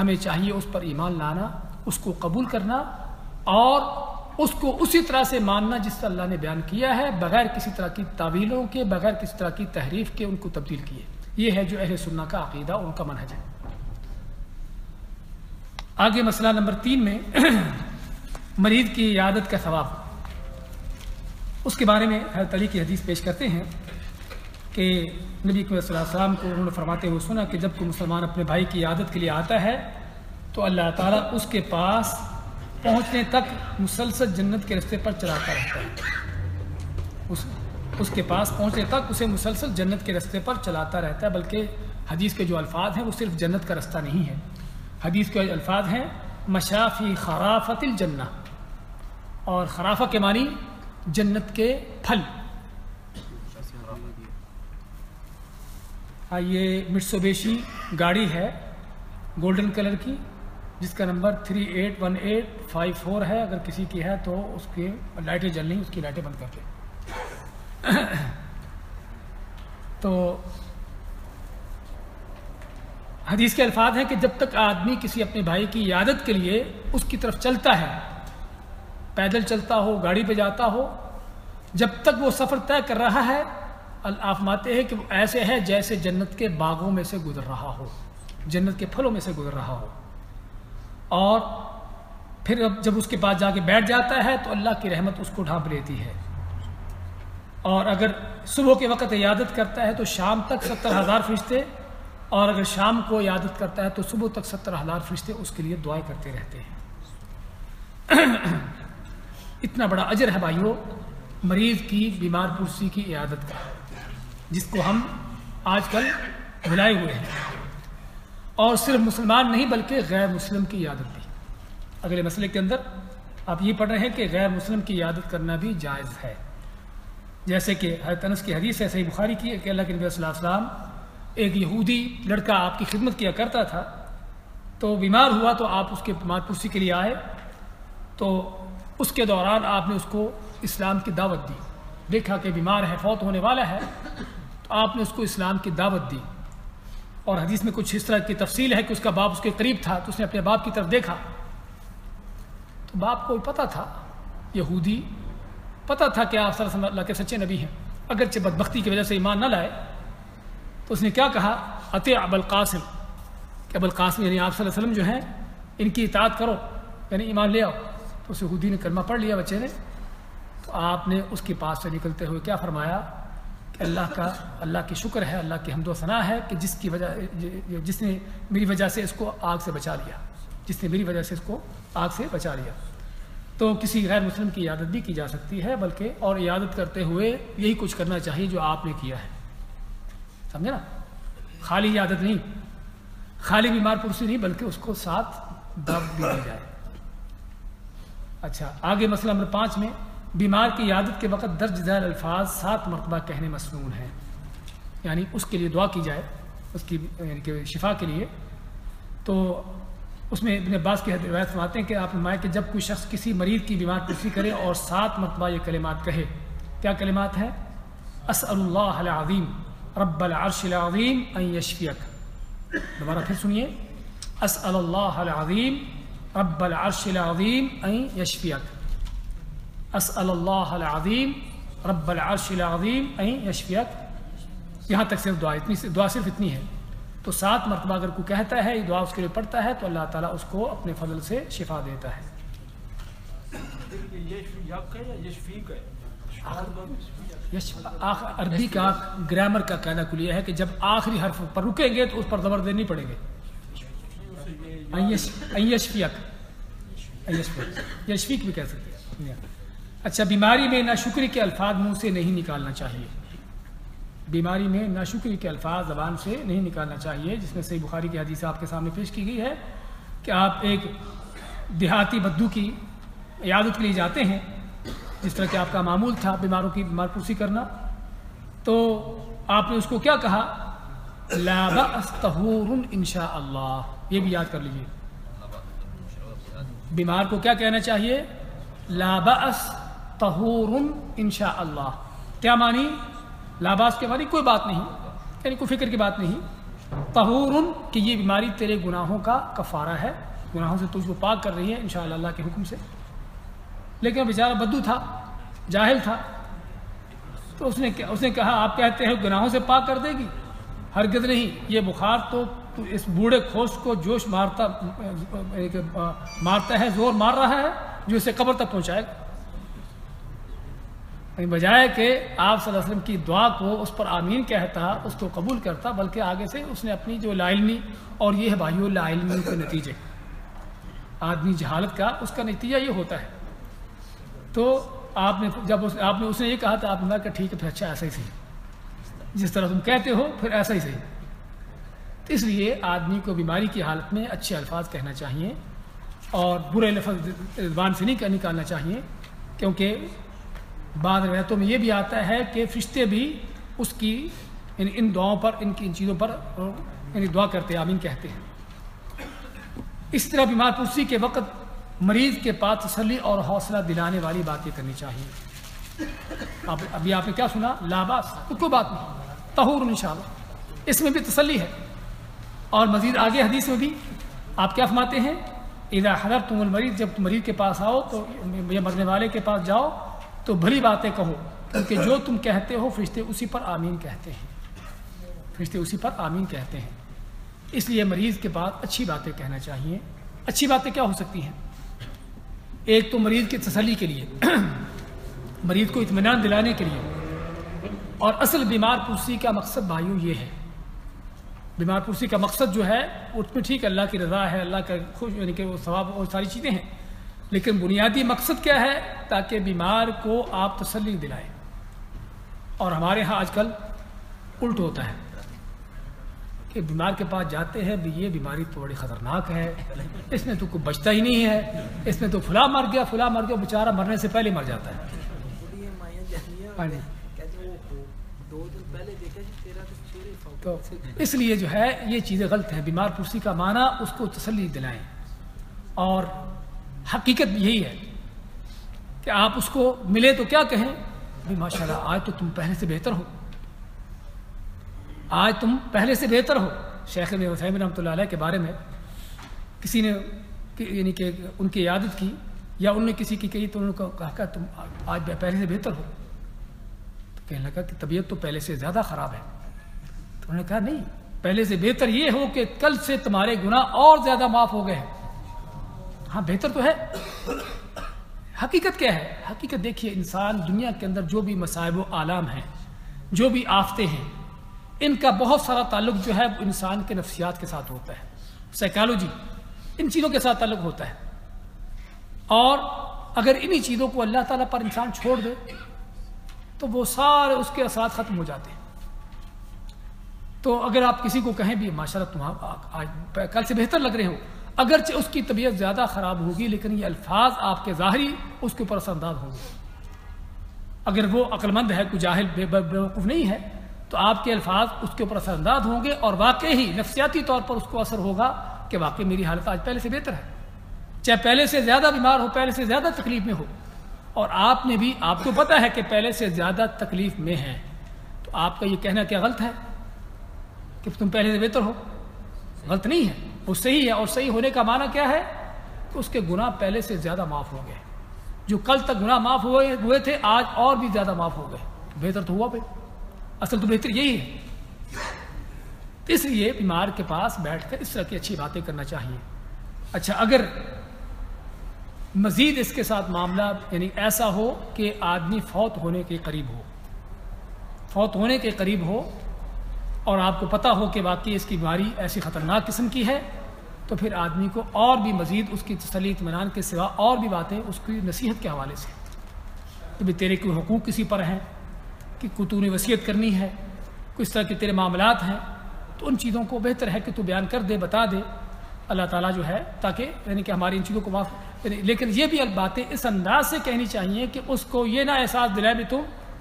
ہمیں چاہیے اس پر ایمان لانا، اس کو قبول کرنا اور اس کو اسی طرح سے ماننا جس سے اللہ نے بیان کیا ہے، بغیر کسی طرح کی تعویلوں کے، بغیر کسی طرح کی تحریف کے ان کو تبدیل کیے۔ یہ ہے جو اہل سننا کا عقیدہ، ان کا منحج ہے۔ آگے مسئلہ نمبر تین میں مریض کی عادت کا ثواب۔ اس کے بارے میں حضرت علی کی حدیث پیش کرتے ہیں۔ کہ نبی صلی اللہ علیہ وسلم کو انہوں نے فرماتے ہوئے سنا کہ جب کوئی مسلمان اپنے بھائی کی عادت کے لیے آتا ہے، تو اللہ تعالیٰ اس کے پاس پہنچنے تک مسلسل جنت کے رستے پر چلاتا رہتا ہے۔ اس اس کے پاس پہنچنے تک اسے مسلسل جنت کے رستے پر چلاتا رہتا ہے، بلکہ حدیث کے جو الفاظ ہیں وہ صرف جنت کا رستہ نہیں ہے۔ حدیث کے الفاظ ہیں، مشافی خرافت الجنہ، اور خرافہ کے معنی جنت کے پھل ہاں ہاں، یہ مٹسوبیشی گاڑی ہے، گولڈن کلر کی، جس کا number three eight one eight five four ہے۔ اگر کسی کی ہے تو اس کی لائٹیں جل رہی اس کی لائٹیں بند کر دیں تو حدیث کے الفاظ ہیں کہ جب تک آدمی کسی اپنے بھائی کی عادت کے لیے اس کی طرف چلتا ہے، پیدل چلتا ہو، گاڑی پہ جاتا ہو، جب تک وہ سفر طے کر رہا ہے آپ ماتے ہیں کہ وہ ایسے ہے جیسے جنت کے باغوں میں سے گزر رہا ہو۔ جنت کے پھلوں میں سے گزر رہا ہو۔ اور پھر جب اس کے پاس جا کے بیٹھ جاتا ہے تو اللہ کی رحمت اس کو ڈھانپ لیتی ہے۔ اور اگر صبح کے وقت عیادت کرتا ہے تو شام تک ستر ہزار فرشتے اور اگر شام کو عیادت کرتا ہے تو صبح تک ستر ہزار فرشتے اس کے لیے دعائیں کرتے رہتے ہیں۔ اتنا بڑا اجر ہے بھائیو، مریض کی، بیمار پرسی کی عیادت کا۔ جس کو ہم آج کل بھلائے ہوئے ہیں۔ اور صرف مسلمان نہیں بلکہ غیر مسلم کی عادت بھی۔ اگلے مسئلے کے اندر آپ یہ پڑھ رہے ہیں کہ غیر مسلم کی عادت کرنا بھی جائز ہے۔ جیسے کہ حضرت انس کی حدیث ہے، صحیح بخاری کی کہ اللہ کے نبی صلی اللہ علیہ وسلم ایک یہودی لڑکا آپ کی خدمت کیا کرتا تھا، تو بیمار ہوا تو آپ اس کے بیمار پرسی کے لیے آئے۔ تو اس کے دوران آپ نے اس کو اسلام کی دعوت دی۔ دیکھا کہ بیمار ہے، فوت ہونے والا ہے۔ آپ نے اس کو اسلام کی دعوت دی۔ اور حدیث میں کچھ اس طرح کی تفصیل ہے کہ اس کا باپ اس کے قریب تھا، تو اس نے اپنے باپ کی طرف دیکھا۔ تو باپ کو پتا تھا، یہودی پتا تھا کہ آپ صلی اللہ کے سچے نبی ہیں۔ اگرچہ بدبختی کی وجہ سے ایمان نہ لائے، تو اس نے کیا کہا؟ عطے اب القاسم۔ کہ اب القاسم یعنی آپ صلی اللہ علیہ وسلم جو ہیں، ان کی اطاعت کرو یعنی ایمان لے آؤ۔ تو اس یہودی نے کلمہ پڑھ لیا بچے نے۔ تو آپ نے اس کے پاس سے نکلتے ہوئے کیا فرمایا؟ اللہ کا اللہ کی شکر ہے، اللہ کی حمد و ثناء ہے کہ جس کی وجہ، جس نے میری وجہ سے اس کو آگ سے بچا لیا۔ جس نے میری وجہ سے اس کو آگ سے بچا لیا۔ تو کسی غیر مسلم کی عادت بھی کی جا سکتی ہے، بلکہ اور عادت کرتے ہوئے یہی کچھ کرنا چاہیے جو آپ نے کیا ہے۔ سمجھے نا؟ خالی عادت نہیں، خالی بیمار پرسی نہیں، بلکہ اس کو ساتھ دب بھی دی جائے۔ اچھا آگے مسئلہ نمبر پانچ میں بیمار کی عادت کے وقت درج ذیل الفاظ سات مرتبہ کہنے مصنون ہیں۔ یعنی اس کے لیے دعا کی جائے، اس کی یعنی کہ شفا کے لیے۔ تو اس میں ابن عباس کی روایت فرماتے ہیں کہ آپ نمائیں کہ جب کوئی شخص کسی مریض کی بیمار پرسی کرے اور سات مرتبہ یہ کلمات کہے، کیا کلمات ہیں؟ اسأل اللہ العظیم، رب العرش العظیم ان یشفیک۔ دوبارہ پھر سنیے، اسأل اللہ العظیم، رب العرش العظیم ان یشفیک۔ اسأل اللہ العظیم رب العرش العظیم این یشفیت یہاں تک صرف دعا، اتنی دعا صرف اتنی ہے۔ تو سات مرتبہ اگر کوئی کہتا ہے، یہ دعا اس کے لیے پڑھتا ہے، تو اللہ تعالیٰ اس کو اپنے فضل سے شفا دیتا ہے۔ عربی کا گرامر کا کہنا کل یہ ہے کہ جب آخری حرف پر رکیں گے تو اس پر زبر دینی پڑیں گے یشفیق یشفیق بھی کہہ سکتے ہیں۔ اچھا بیماری میں ناشکری کے الفاظ منہ سے نہیں نکالنا چاہیے۔ بیماری میں ناشکری کے الفاظ زبان سے نہیں نکالنا چاہیے، جس میں صحیح بخاری کی حدیث آپ کے سامنے پیش کی گئی ہے کہ آپ ایک دیہاتی بدو کی عیادت کے لیے جاتے ہیں، جس طرح کہ آپ کا معمول تھا بیماروں کی بیمار پرسی کرنا۔ تو آپ نے اس کو کیا کہا؟ ان شاء اللہ۔ یہ بھی یاد کر لیجیے بیمار کو کیا کہنا چاہیے؟ لابس تہور ان شاء اللہ۔ کیا مانی؟ لاباس کے معنی کوئی بات نہیں یعنی کوئی فکر کی بات نہیں۔ تہور کہ یہ بیماری تیرے گناہوں کا کفارہ ہے، گناہوں سے تجھ کو پاک کر رہی ہے، ان شاء اللہ اللہ کے حکم سے۔ لیکن بیچارہ بدو تھا، جاہل تھا۔ تو اس نے اس نے کہا، آپ کہتے ہیں گناہوں سے پاک کر دے گی؟ ہرگز نہیں، یہ بخار تو اس بوڑھے کھوس کو جوش مارتا یعنی مارتا ہے، زور مار رہا ہے، جو اسے قبر تک پہنچائے گا۔ یعنی بجائے کہ آپ صلی اللہ علیہ وسلم کی دعا کو اس پر آمین کہتا، اس کو قبول کرتا، بلکہ آگے سے اس نے اپنی جو لا علمی اور یہ ہے بھائیو لا علمی کے نتیجے۔ آدمی جہالت کا، اس کا نتیجہ یہ ہوتا ہے۔ تو آپ نے جب اس آپ نے اس نے یہ کہا تھا آپ نے کہا ٹھیک ہے، پھر اچھا ایسا ہی صحیح۔ جس طرح تم کہتے ہو، پھر ایسا ہی صحیح۔ تو اس لیے آدمی کو بیماری کی حالت میں اچھے الفاظ کہنا چاہیے اور برے لفظ زبان سے نہیں نکالنا چاہیے، کیونکہ بعض روایتوں میں یہ بھی آتا ہے کہ فرشتے بھی اس کی یعنی ان دعاؤں پر، ان کی ان چیزوں پر یعنی دعا کرتے آمین کہتے ہیں۔ اس طرح بیمار پرسی کے وقت مریض کے پاس تسلی اور حوصلہ دلانے والی باتیں کرنی چاہیے۔ آپ، ابھی آپ نے کیا سنا؟ لاباس کوئی بات نہیں۔ تہور ان شاء اللہ اس میں بھی تسلی ہے۔ اور مزید آگے حدیث میں بھی آپ کیا فرماتے ہیں؟ اذا حضر تم المریض، جب تم مریض کے پاس آؤ تو یا مرنے والے کے پاس جاؤ تو بھلی باتیں کہو، کیونکہ جو تم کہتے ہو، فرشتے اسی پر آمین کہتے ہیں۔ فرشتے اسی پر آمین کہتے ہیں۔ اس لیے مریض کے بعد اچھی باتیں کہنا چاہیے۔ اچھی باتیں کیا ہو سکتی ہیں؟ ایک تو مریض کی تسلی کے لیے، مریض کو اطمینان دلانے کے لیے۔ اور اصل بیمار پرسی کا مقصد بھائیو یہ ہے۔ بیمار پرسی کا مقصد جو ہے اس میں ٹھیک اللہ کی رضا ہے، اللہ کا خوش یعنی کہ وہ ثواب اور ساری چیزیں ہیں۔ لیکن بنیادی مقصد کیا ہے؟ تاکہ بیمار کو آپ تسلی دلائیں اور ہمارے ہاں آج کل الٹ ہوتا ہے کہ بیمار کے پاس جاتے ہیں، بھی یہ بیماری تو بڑی خطرناک ہے۔ اس میں تو کوئی بچتا ہی نہیں ہے۔ اس میں تو فلاں مر گیا، فلاں مر گیا، بیچارہ مرنے سے پہلے مر جاتا ہے۔ ہاں جی۔ تو اس لیے جو ہے، یہ چیزیں غلط ہیں۔ بیمار پرسی کا معنی اس کو تسلی دلائیں۔ اور حقیقت یہی ہے کہ آپ اس کو ملے تو کیا کہیں؟ بھی ماشاء اللہ آج تو تم پہلے سے بہتر ہو۔ آج تم پہلے سے بہتر ہو۔ شیخ وسیم رحمۃ اللہ علیہ کے بارے میں کسی نے یعنی کہ ان کی عادت کی یا ان نے کسی کی کہی تو انہوں نے کہا کہ تم آج پہلے سے بہتر ہو۔ تو کہنے لگا کہ طبیعت تو پہلے سے زیادہ خراب ہے۔ تو انہوں نے کہا نہیں، پہلے سے بہتر یہ ہو کہ کل سے تمہارے گناہ اور زیادہ معاف ہو گئے ہیں۔ ہاں بہتر تو ہے۔ حقیقت کیا ہے؟ حقیقت دیکھیے، انسان دنیا کے اندر جو بھی مصائب و عالم ہیں، جو بھی آفتے ہیں، ان کا بہت سارا تعلق جو ہے انسان کے نفسیات کے ساتھ ہوتا ہے۔ سائیکالوجی ان چیزوں کے ساتھ تعلق ہوتا ہے۔ اور اگر انہی چیزوں کو اللہ تعالیٰ پر انسان چھوڑ دے، تو وہ سارے اس کے اثرات ختم ہو جاتے ہیں۔ تو اگر آپ کسی کو کہیں بھی ماشاء اللہ تم کل سے بہتر لگ رہے ہو اگرچہ اس کی طبیعت زیادہ خراب ہوگی، لیکن یہ الفاظ آپ کے ظاہری اس کے اوپر اثر انداز ہوں گے۔ اگر وہ عقلمند ہے، کوئی جاہل، بے وقوف نہیں ہے، تو آپ کے الفاظ اس کے اوپر اثر انداز ہوں گے اور واقعی ہی نفسیاتی طور پر اس کو اثر ہوگا کہ واقعی میری حالت آج پہلے سے بہتر ہے۔ چاہے پہلے سے زیادہ بیمار ہو، پہلے سے زیادہ تکلیف میں ہو۔ اور آپ نے بھی، آپ کو پتہ ہے کہ پہلے سے زیادہ تکلیف میں ہیں۔ تو آپ کا یہ کہنا کیا غلط ہے کہ تم پہلے سے بہتر ہو؟ غلط نہیں ہے۔ وہ صحیح ہے اور صحیح ہونے کا معنی کیا ہے؟ کہ اس کے گناہ پہلے سے زیادہ معاف ہو گئے جو کل تک گناہ معاف ہوئے ہوئے تھے، آج اور بھی زیادہ معاف ہو گئے۔ بہتر تو ہوا بھائی اصل تو بہتر یہی ہے۔ اس لیے بیمار کے پاس بیٹھ کر اس طرح کی اچھی باتیں کرنا چاہیے۔ اچھا اگر مزید اس کے ساتھ معاملہ یعنی ایسا ہو کہ آدمی فوت ہونے کے قریب ہو، فوت ہونے کے قریب ہو اور آپ کو پتہ ہو کہ واقعی اس کی بیماری ایسی خطرناک قسم کی ہے تو پھر آدمی کو اور بھی مزید اس کی تسلی، اطمینان کے سوا اور بھی باتیں اس کی نصیحت کے حوالے سے۔ کہ بھی تیرے کوئی حقوق کسی پر ہیں، کہ تو نے وصیت کرنی ہے کس طرح کے تیرے معاملات ہیں، تو ان چیزوں کو بہتر ہے کہ تو بیان کر دے، بتا دے۔ اللہ تعالیٰ جو ہے، تاکہ یعنی کہ ہماری ان چیزوں کو معاف یعنی لیکن یہ بھی باتیں اس انداز سے کہنی چاہیے کہ اس کو یہ نہ احساس دلائے بھی تم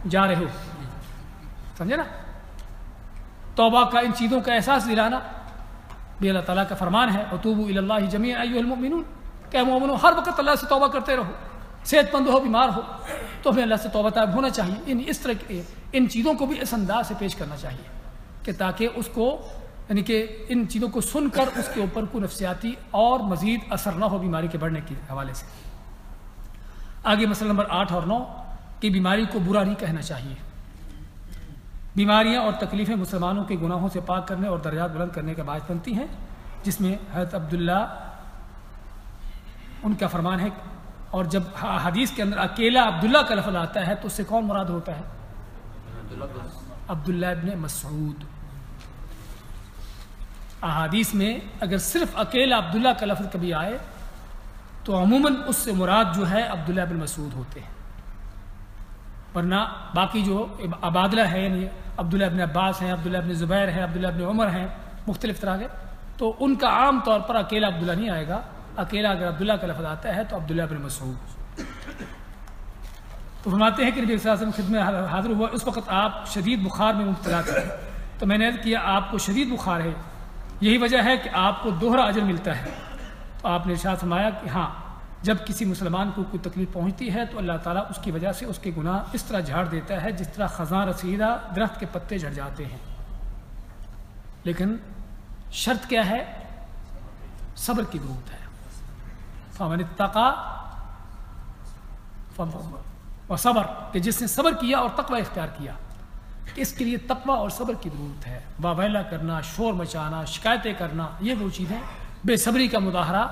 جا رہے ہو۔ سمجھے نا؟ توبہ کا ان چیزوں کا احساس دلانا بھی اللہ تعالیٰ کا فرمان ہے اطوب اللہ جمی المؤمنون۔ کہ مومنو ہر وقت اللہ سے توبہ کرتے رہو۔ صحت مند ہو، بیمار ہو، تو ہمیں اللہ سے توبہ طائب ہونا چاہیے۔ ان اس طرح کے، ان چیزوں کو بھی اس انداز سے پیش کرنا چاہیے کہ تاکہ اس کو یعنی کہ ان چیزوں کو سن کر اس کے اوپر کو نفسیاتی اور مزید اثر نہ ہو بیماری کے بڑھنے کے حوالے سے۔ آگے مسئلہ نمبر آٹھ اور نو، کہ بیماری کو برا نہیں کہنا چاہیے۔ بیماریاں اور تکلیفیں مسلمانوں کے گناہوں سے پاک کرنے اور درجات بلند کرنے کا باعث بنتی ہیں، جس میں حضرت عبداللہ ان کا فرمان ہے اور جب حدیث کے اندر اکیلا عبداللہ کا لفظ آتا ہے تو اس سے کون مراد ہوتا ہے؟ عبداللہ ابن مسعود۔ احادیث میں اگر صرف اکیلا عبداللہ کا لفظ کبھی آئے تو عموماً اس سے مراد جو ہے عبداللہ بن مسعود ہوتے ہیں۔ ورنہ باقی جو عبادلہ ہے یعنی عبداللہ ابن عباس ہیں، عبداللہ ابن زبیر ہیں، عبداللہ ابن عمر ہیں، مختلف طرح کے، تو ان کا عام طور پر اکیلا عبداللہ نہیں آئے گا۔ اکیلا اگر عبداللہ کا لفظ آتا ہے تو عبداللہ ابن مسعود۔ تو فرماتے ہیں کہ نبی صلی اللہ علیہ وسلم خدمت حاضر ہوا۔ اس وقت آپ شدید بخار میں مبتلا تھے۔ تو میں نے کیا، آپ کو شدید بخار ہے۔ یہی وجہ ہے کہ آپ کو دوہرا اجر ملتا ہے۔ تو آپ نے ارشاد فرمایا کہ ہاں جب کسی مسلمان کو کوئی تکلیف پہنچتی ہے تو اللہ تعالیٰ اس کی وجہ سے اس کے گناہ اس طرح جھاڑ دیتا ہے جس طرح خزاں رسیدہ درخت کے پتے جھڑ جاتے ہیں۔ لیکن شرط کیا ہے؟ صبر کی ضرورت ہے۔ فامن تقا و صبر کہ جس نے صبر کیا اور تقوی اختیار کیا۔ اس کے لیے تقوی اور صبر کی ضرورت ہے۔ واویلا کرنا، شور مچانا، شکایتیں کرنا، یہ وہ چیزیں بے صبری کا مظاہرہ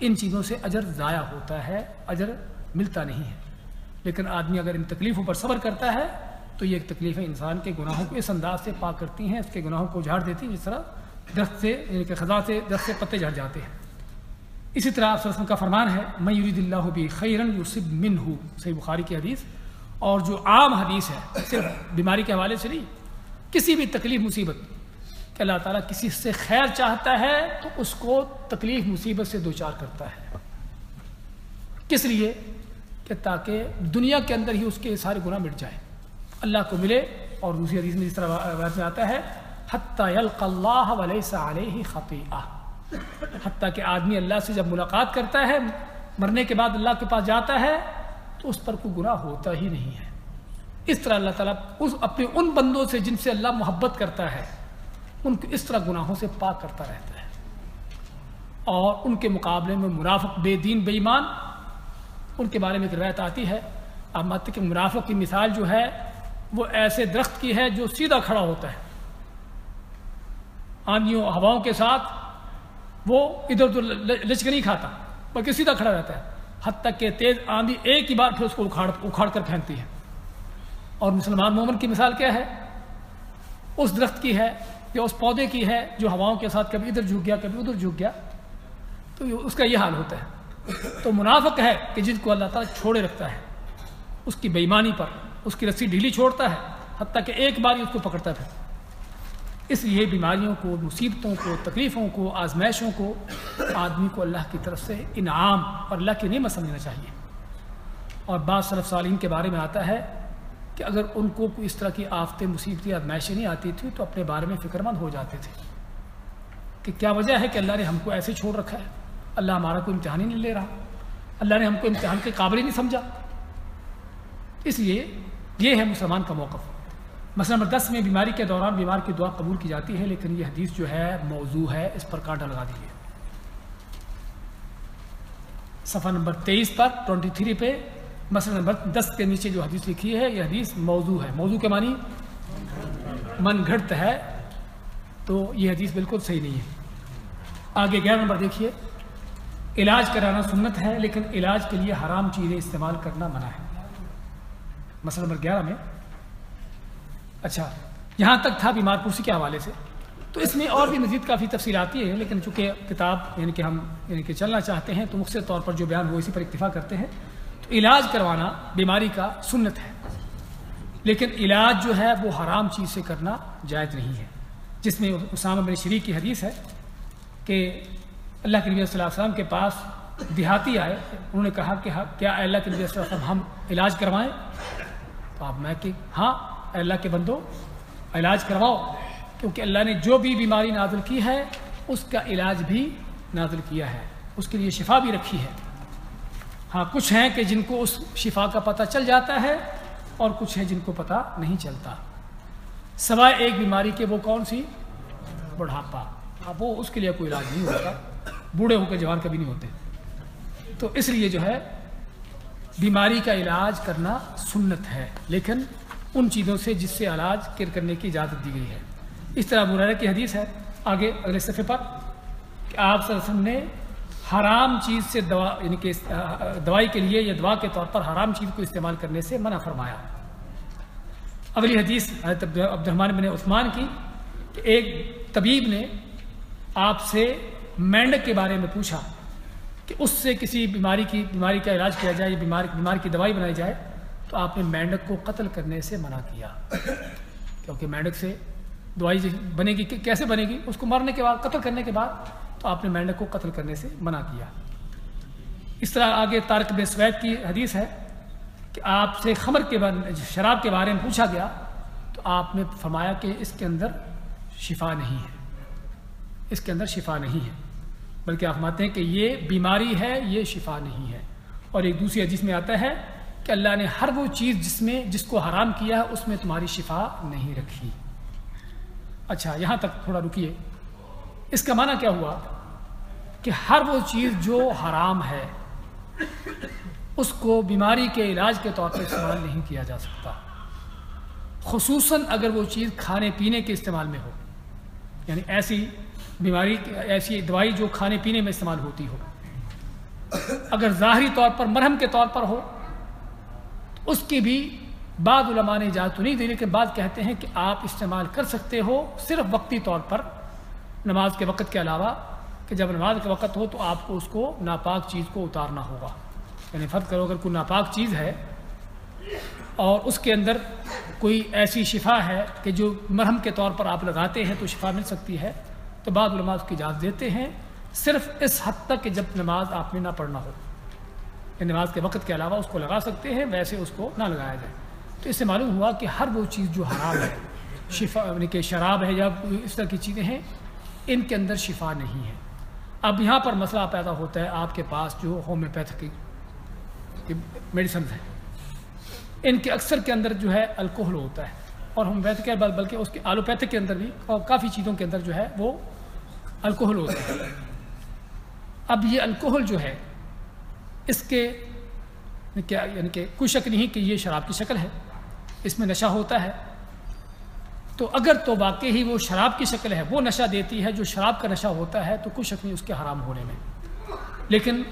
ان چیزوں سے اجر ضائع ہوتا ہے، اجر ملتا نہیں ہے۔ لیکن آدمی اگر ان تکلیفوں پر صبر کرتا ہے، تو یہ تکلیفیں انسان کے گناہوں کو اس انداز سے پاک کرتی ہیں، اس کے گناہوں کو جھاڑ دیتی ہیں، جس طرح درخت سے یعنی کہ خزاں سے درخت سے پتے جھڑ جاتے ہیں۔ اسی طرح آپ وسلم کا فرمان ہے میں یرید اللہ بھی خیرن یوسب من ہوں صحیح بخاری کی حدیث۔ اور جو عام حدیث ہے، صرف بیماری کے حوالے سے نہیں، کسی بھی تکلیف، مصیبت کہ اللہ تعالیٰ کسی سے خیر چاہتا ہے تو اس کو تکلیف مصیبت سے دو چار کرتا ہے۔ کس لیے؟ کہ تاکہ دنیا کے اندر ہی اس کے سارے گناہ مٹ جائیں۔ اللہ کو ملے اور دوسری حدیث میں جس طرح میں آتا ہے، حتیٰ اللہ ولیس علیہ خطیئہ۔ حتیٰ کہ آدمی اللہ سے جب ملاقات کرتا ہے، مرنے کے بعد اللہ کے پاس جاتا ہے، تو اس پر کوئی گناہ ہوتا ہی نہیں ہے۔ اس طرح اللہ تعالیٰ اس اپنے ان بندوں سے جن سے اللہ محبت کرتا ہے ان کو اس طرح گناہوں سے پاک کرتا رہتا ہے۔ اور ان کے مقابلے میں مرافق بے دین، بے ایمان، ان کے بارے میں ایک روایت آتی ہے۔ آپ مانتے کہ کی مثال جو ہے، وہ ایسے درخت کی ہے جو سیدھا کھڑا ہوتا ہے۔ آندھیوں، ہواؤں کے ساتھ وہ ادھر ادھر لچک نہیں کھاتا، بلکہ سیدھا کھڑا رہتا ہے۔ حد کہ تیز آندھی ایک ہی بار پھر اس کو اکھاڑ اکھاڑ کر پھینکتی ہے۔ اور مسلمان مومن کی مثال کیا ہے؟ اس درخت کی ہے یا اس پودے کی ہے جو ہواؤں کے ساتھ کبھی ادھر جھک گیا، کبھی ادھر جھک گیا، تو اس کا یہ حال ہوتا ہے۔ تو منافق ہے کہ جن کو اللہ تعالیٰ چھوڑے رکھتا ہے، اس کی بےمانی پر، اس کی رسی ڈھیلی چھوڑتا ہے، حتیٰ کہ ایک بار ہی اس کو پکڑتا پھر۔ اس لیے بیماریوں کو، مصیبتوں کو، تکلیفوں کو، آزمائشوں کو آدمی کو اللہ کی طرف سے انعام اور اللہ کی نعمت سمجھنا چاہیے۔ اور بعض صرف سالین کے بارے میں آتا ہے کہ اگر ان کو کوئی اس طرح کی آفتیں، مصیبتیں آزمائشیں نہیں آتی تھیں، تو اپنے بارے میں فکر مند ہو جاتے تھے کہ کیا وجہ ہے کہ اللہ نے ہم کو ایسے چھوڑ رکھا ہے؟ اللہ ہمارا کوئی امتحان ہی نہیں لے رہا۔ اللہ نے ہم کو امتحان کے قابل ہی نہیں سمجھا۔ اس لیے یہ ہے مسلمان کا موقف۔ مثلا نمبر دس میں بیماری کے دوران بیمار کی دعا قبول کی جاتی ہے، لیکن یہ حدیث جو ہے، موضوع ہے، اس پر کانٹا لگا دیجیے صفحہ نمبر تیئیس پر ٹوئنٹی تھری پہ مثلا نمبر دس کے نیچے جو حدیث لکھی ہے، یہ حدیث موضوع ہے۔ موضوع کے معنی من گھڑت ہے، تو یہ حدیث بالکل صحیح نہیں ہے۔ آگے گیارہ نمبر دیکھیے۔ علاج کرانا سنت ہے، لیکن علاج کے لیے حرام چیزیں استعمال کرنا منع ہے۔ مثلا نمبر گیارہ میں۔ اچھا یہاں تک تھا بیمار پرسی کے حوالے سے۔ تو اس میں اور بھی مزید کافی تفصیل آتی ہے لیکن چونکہ کتاب یعنی کہ ہم یعنی کہ چلنا چاہتے ہیں، تو مختصر طور پر جو بیان وہ اسی پر اکتفا کرتے ہیں۔ علاج کروانا بیماری کا سنت ہے۔ لیکن علاج جو ہے وہ حرام چیز سے کرنا جائز نہیں ہے۔ جس میں اسامہ بن شریک کی حدیث ہے کہ اللہ کے نبی صلی اللہ علیہ وسلم کے پاس دیہاتی آئے۔ انہوں نے کہا کہ ہاں، کیا اللہ کے نبی صلی اللہ علیہ وسلم ہم علاج کروائیں؟ تو آپ میں کہ ہاں اللہ کے بندو، علاج کرواؤ۔ کیونکہ اللہ نے جو بھی بیماری نازل کی ہے، اس کا علاج بھی نازل کیا ہے۔ اس کے لیے شفا بھی رکھی ہے۔ ہاں کچھ ہیں کہ جن کو اس شفا کا پتہ چل جاتا ہے اور کچھ ہیں جن کو پتہ نہیں چلتا۔ سوائے ایک بیماری کے وہ کون سی؟ بڑھاپا۔ اب وہ اس کے لیے کوئی علاج نہیں ہوتا۔ بوڑھے ہو کے جوان کبھی نہیں ہوتے۔ تو اس لیے جو ہے، بیماری کا علاج کرنا سنت ہے، لیکن ان چیزوں سے جس سے علاج کرنے کی اجازت دی گئی ہے۔ اس طرح مرارہ کی حدیث ہے۔ آگے اگلے صفحے پر کہ آپ صلی وسلم نے حرام چیز سے دوا یعنی کہ دوائی کے لیے یا دوا کے طور پر حرام چیز کو استعمال کرنے سے منع فرمایا۔ اگلی حدیث حضرت عبد الرحمٰن بن عثمان کی کہ ایک طبیب نے آپ سے مینڈک کے بارے میں پوچھا کہ اس سے کسی بیماری کی، بیماری کا علاج کیا جائے یا بیماری بیماری کی دوائی بنائی جائے، تو آپ نے مینڈک کو قتل کرنے سے منع کیا۔ کیونکہ مینڈک سے دوائی بنے گی، کیسے بنے گی؟ اس کو مرنے کے بعد، قتل کرنے کے بعد تو آپ نے مینڈک کو قتل کرنے سے منع کیا۔ اس طرح آگے تارک بن سوید کی حدیث ہے کہ آپ سے خمر کے شراب کے بارے میں پوچھا گیا تو آپ نے فرمایا کہ اس کے اندر شفا نہیں ہے۔ اس کے اندر شفا نہیں ہے۔ بلکہ آپ مانتے ہیں کہ یہ بیماری ہے، یہ شفا نہیں ہے۔ اور ایک دوسری حدیث میں آتا ہے کہ اللہ نے ہر وہ چیز جس میں جس کو حرام کیا ہے اس میں تمہاری شفا نہیں رکھی۔ اچھا یہاں تک تھوڑا رکیے۔ اس کا معنی کیا ہوا؟ کہ ہر وہ چیز جو حرام ہے، اس کو بیماری کے علاج کے طور پر استعمال نہیں کیا جا سکتا۔ خصوصاً اگر وہ چیز کھانے پینے کے استعمال میں ہو یعنی ایسی بیماری، ایسی دوائی جو کھانے پینے میں استعمال ہوتی ہو۔ اگر ظاہری طور پر مرہم کے طور پر ہو، تو اس کی بھی بعض علماء نے اجازت تو نہیں دی، لیکن بعض کہتے ہیں کہ آپ استعمال کر سکتے ہو صرف وقتی طور پر۔ نماز کے وقت کے علاوہ کہ جب نماز کے وقت ہو تو آپ کو اس کو ناپاک چیز کو اتارنا ہوگا۔ یعنی فرض کرو اگر کوئی ناپاک چیز ہے اور اس کے اندر کوئی ایسی شفا ہے کہ جو مرہم کے طور پر آپ لگاتے ہیں تو شفا مل سکتی ہے، تو بعض علماء اس کی اجازت دیتے ہیں صرف اس حد تک کہ جب نماز آپ نے نہ پڑھنا ہو۔ یعنی نماز کے وقت کے علاوہ اس کو لگا سکتے ہیں، ویسے اس کو نہ لگایا جائے۔ تو اس سے معلوم ہوا کہ ہر وہ چیز جو حرام ہے، شفا یعنی کہ شراب ہے یا اس طرح کی چیزیں ہیں ان کے اندر شفا نہیں ہے۔ اب یہاں پر مسئلہ پیدا ہوتا ہے آپ کے پاس جو ہومیوپیتھ کی میڈیسنز ہیں۔ ان کے اکثر کے اندر جو ہے الکوہل ہوتا ہے اور ہومیوپیتھ کے بلکہ اس کے آلوپیتھک کے اندر بھی اور کافی چیزوں کے اندر جو ہے وہ الکوہل ہوتا ہے۔ اب یہ الکوہل جو ہے، اس کے کیا یعنی کہ کوئی شک نہیں کہ یہ شراب کی شکل ہے۔ اس میں نشہ ہوتا ہے۔ تو اگر تو واقعی ہی وہ شراب کی شکل ہے، وہ نشہ دیتی ہے، جو شراب کا نشہ ہوتا ہے، تو کوئی شک نہیں اس کے حرام ہونے میں۔ لیکن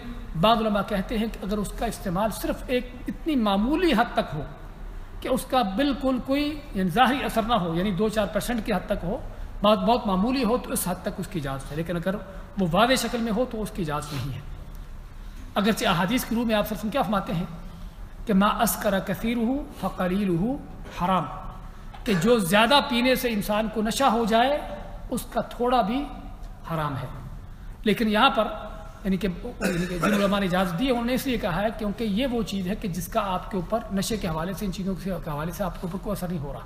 بعض علماء کہتے ہیں کہ اگر اس کا استعمال صرف ایک اتنی معمولی حد تک ہو کہ اس کا بالکل کوئی یعنی ظاہری اثر نہ ہو یعنی دو چار پرسنٹ کی حد تک ہو، بہت بہت معمولی ہو، تو اس حد تک اس کی اجازت ہے۔ لیکن اگر وہ واضح شکل میں ہو، تو اس کی اجازت نہیں ہے۔ اگرچہ احادیث کے روح میں آپ سر کیا فرماتے ہیں کہ ما اسکر کثیر ہو فقریل ہو حرام۔ کہ جو زیادہ پینے سے انسان کو نشہ ہو جائے، اس کا تھوڑا بھی حرام ہے۔ لیکن یہاں پر یعنی کہ یعنی جن علماء نے اجازت دی ہے، انہوں نے اس لیے کہا ہے کیونکہ یہ وہ چیز ہے کہ جس کا آپ کے اوپر نشے کے حوالے سے، ان چیزوں کے حوالے سے آپ کے اوپر کوئی اثر نہیں ہو رہا۔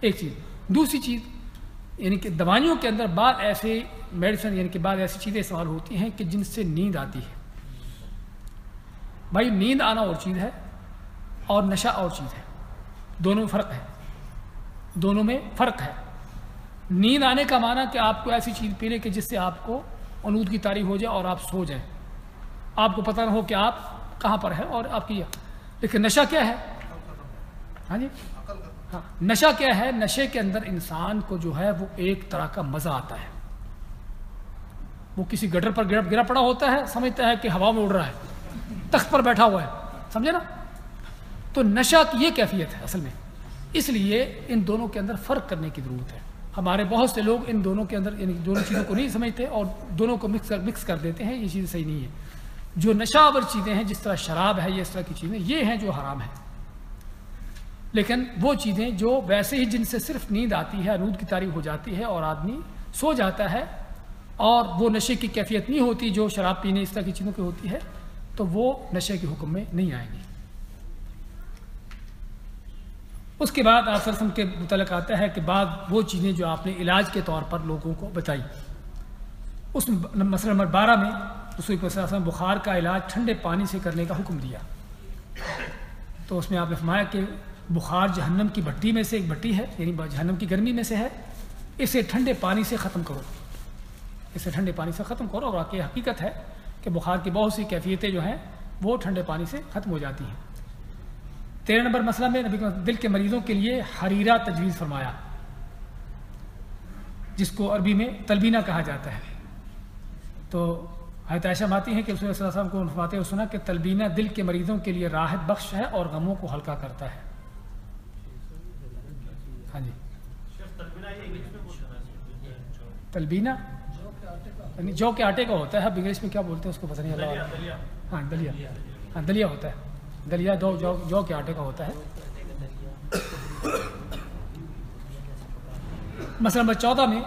ایک چیز۔ دوسری چیز یعنی کہ دوائیوں کے اندر بعض ایسے میڈیسن یعنی کہ بعض ایسی چیزیں استعمال ہوتی ہیں کہ جن سے نیند آتی ہے۔ بھائی، نیند آنا اور چیز ہے اور نشہ اور چیز ہے۔ دونوں میں فرق ہے۔ دونوں میں فرق ہے۔ نیند آنے کا معنی کہ آپ کو ایسی چیز پینے کہ جس سے آپ کو انود کی تاریخ ہو جائے اور آپ سو جائیں۔ آپ کو پتہ نہ ہو کہ آپ کہاں پر ہیں اور آپ کی لیکن نشہ کیا ہے؟ ہاں جی؟ ہاں۔ نشہ کیا ہے؟ نشے کے اندر انسان کو جو ہے وہ ایک طرح کا مزہ آتا ہے۔ وہ کسی گٹر پر گرا پڑا ہوتا ہے، سمجھتا ہے کہ ہوا میں اڑ رہا ہے، تخت پر بیٹھا ہوا ہے۔ سمجھے نا؟ تو نشہ کی یہ کیفیت ہے اصل میں۔ اس لیے ان دونوں کے اندر فرق کرنے کی ضرورت ہے۔ ہمارے بہت سے لوگ ان دونوں کے اندر یعنی دونوں چیزوں کو نہیں سمجھتے اور دونوں کو مکس کر مکس کر دیتے ہیں، یہ چیزیں صحیح نہیں ہے۔ جو نشہ آور چیزیں ہیں، جس طرح شراب ہے، یہ اس طرح کی چیزیں، یہ ہیں جو حرام ہیں۔ لیکن وہ چیزیں جو ویسے ہی جن سے صرف نیند آتی ہے رود کی تاریخ ہو جاتی ہے اور آدمی سو جاتا ہے اور وہ نشے کی کیفیت نہیں ہوتی جو شراب پینے اس طرح کی چیزوں کی ہوتی ہے، تو وہ نشے کے حکم میں نہیں آئیں گی اس کے بعد آپ سرسم کے متعلق آتا ہے کہ بعض وہ چیزیں جو آپ نے علاج کے طور پر لوگوں کو بتائی۔ اس مسئلہ نمبر بارہ میں رسول صلی اللہ علیہ وسلم بخار کا علاج ٹھنڈے پانی سے کرنے کا حکم دیا۔ تو اس میں آپ نے فرمایا کہ بخار جہنم کی بھٹی میں سے ایک بھٹی ہے یعنی جہنم کی گرمی میں سے ہے۔ اسے ٹھنڈے پانی سے ختم کرو۔ اسے ٹھنڈے پانی سے ختم کرو اور واقعی حقیقت ہے کہ بخار کی بہت سی کیفیتیں جو ہیں وہ ٹھنڈے پانی سے ختم ہو جاتی ہیں۔ تیرہ نمبر مسئلہ میں نبی دل کے مریضوں کے لیے حریرہ تجویز فرمایا جس کو عربی میں تلبینہ کہا جاتا ہے۔ تو حضرت عائشہ ماتی ہیں کہ رسول صلی اللہ علیہ وسلم کو فاتح ہوئے سنا کہ تلبینہ دل کے مریضوں کے لیے راحت بخش ہے اور غموں کو ہلکا کرتا ہے۔ ہاں جی۔ تلبینہ یعنی جو کے آٹے کا ہوتا ہے اب انگلش میں کیا بولتے ہیں اس کو پتہ نہیں۔ اللہ ہاں دلیا۔ ہاں دلیا ہوتا ہے۔ دلیا دو جو جو کے آٹے کا ہوتا ہے۔ مثلا نمبر چودہ میں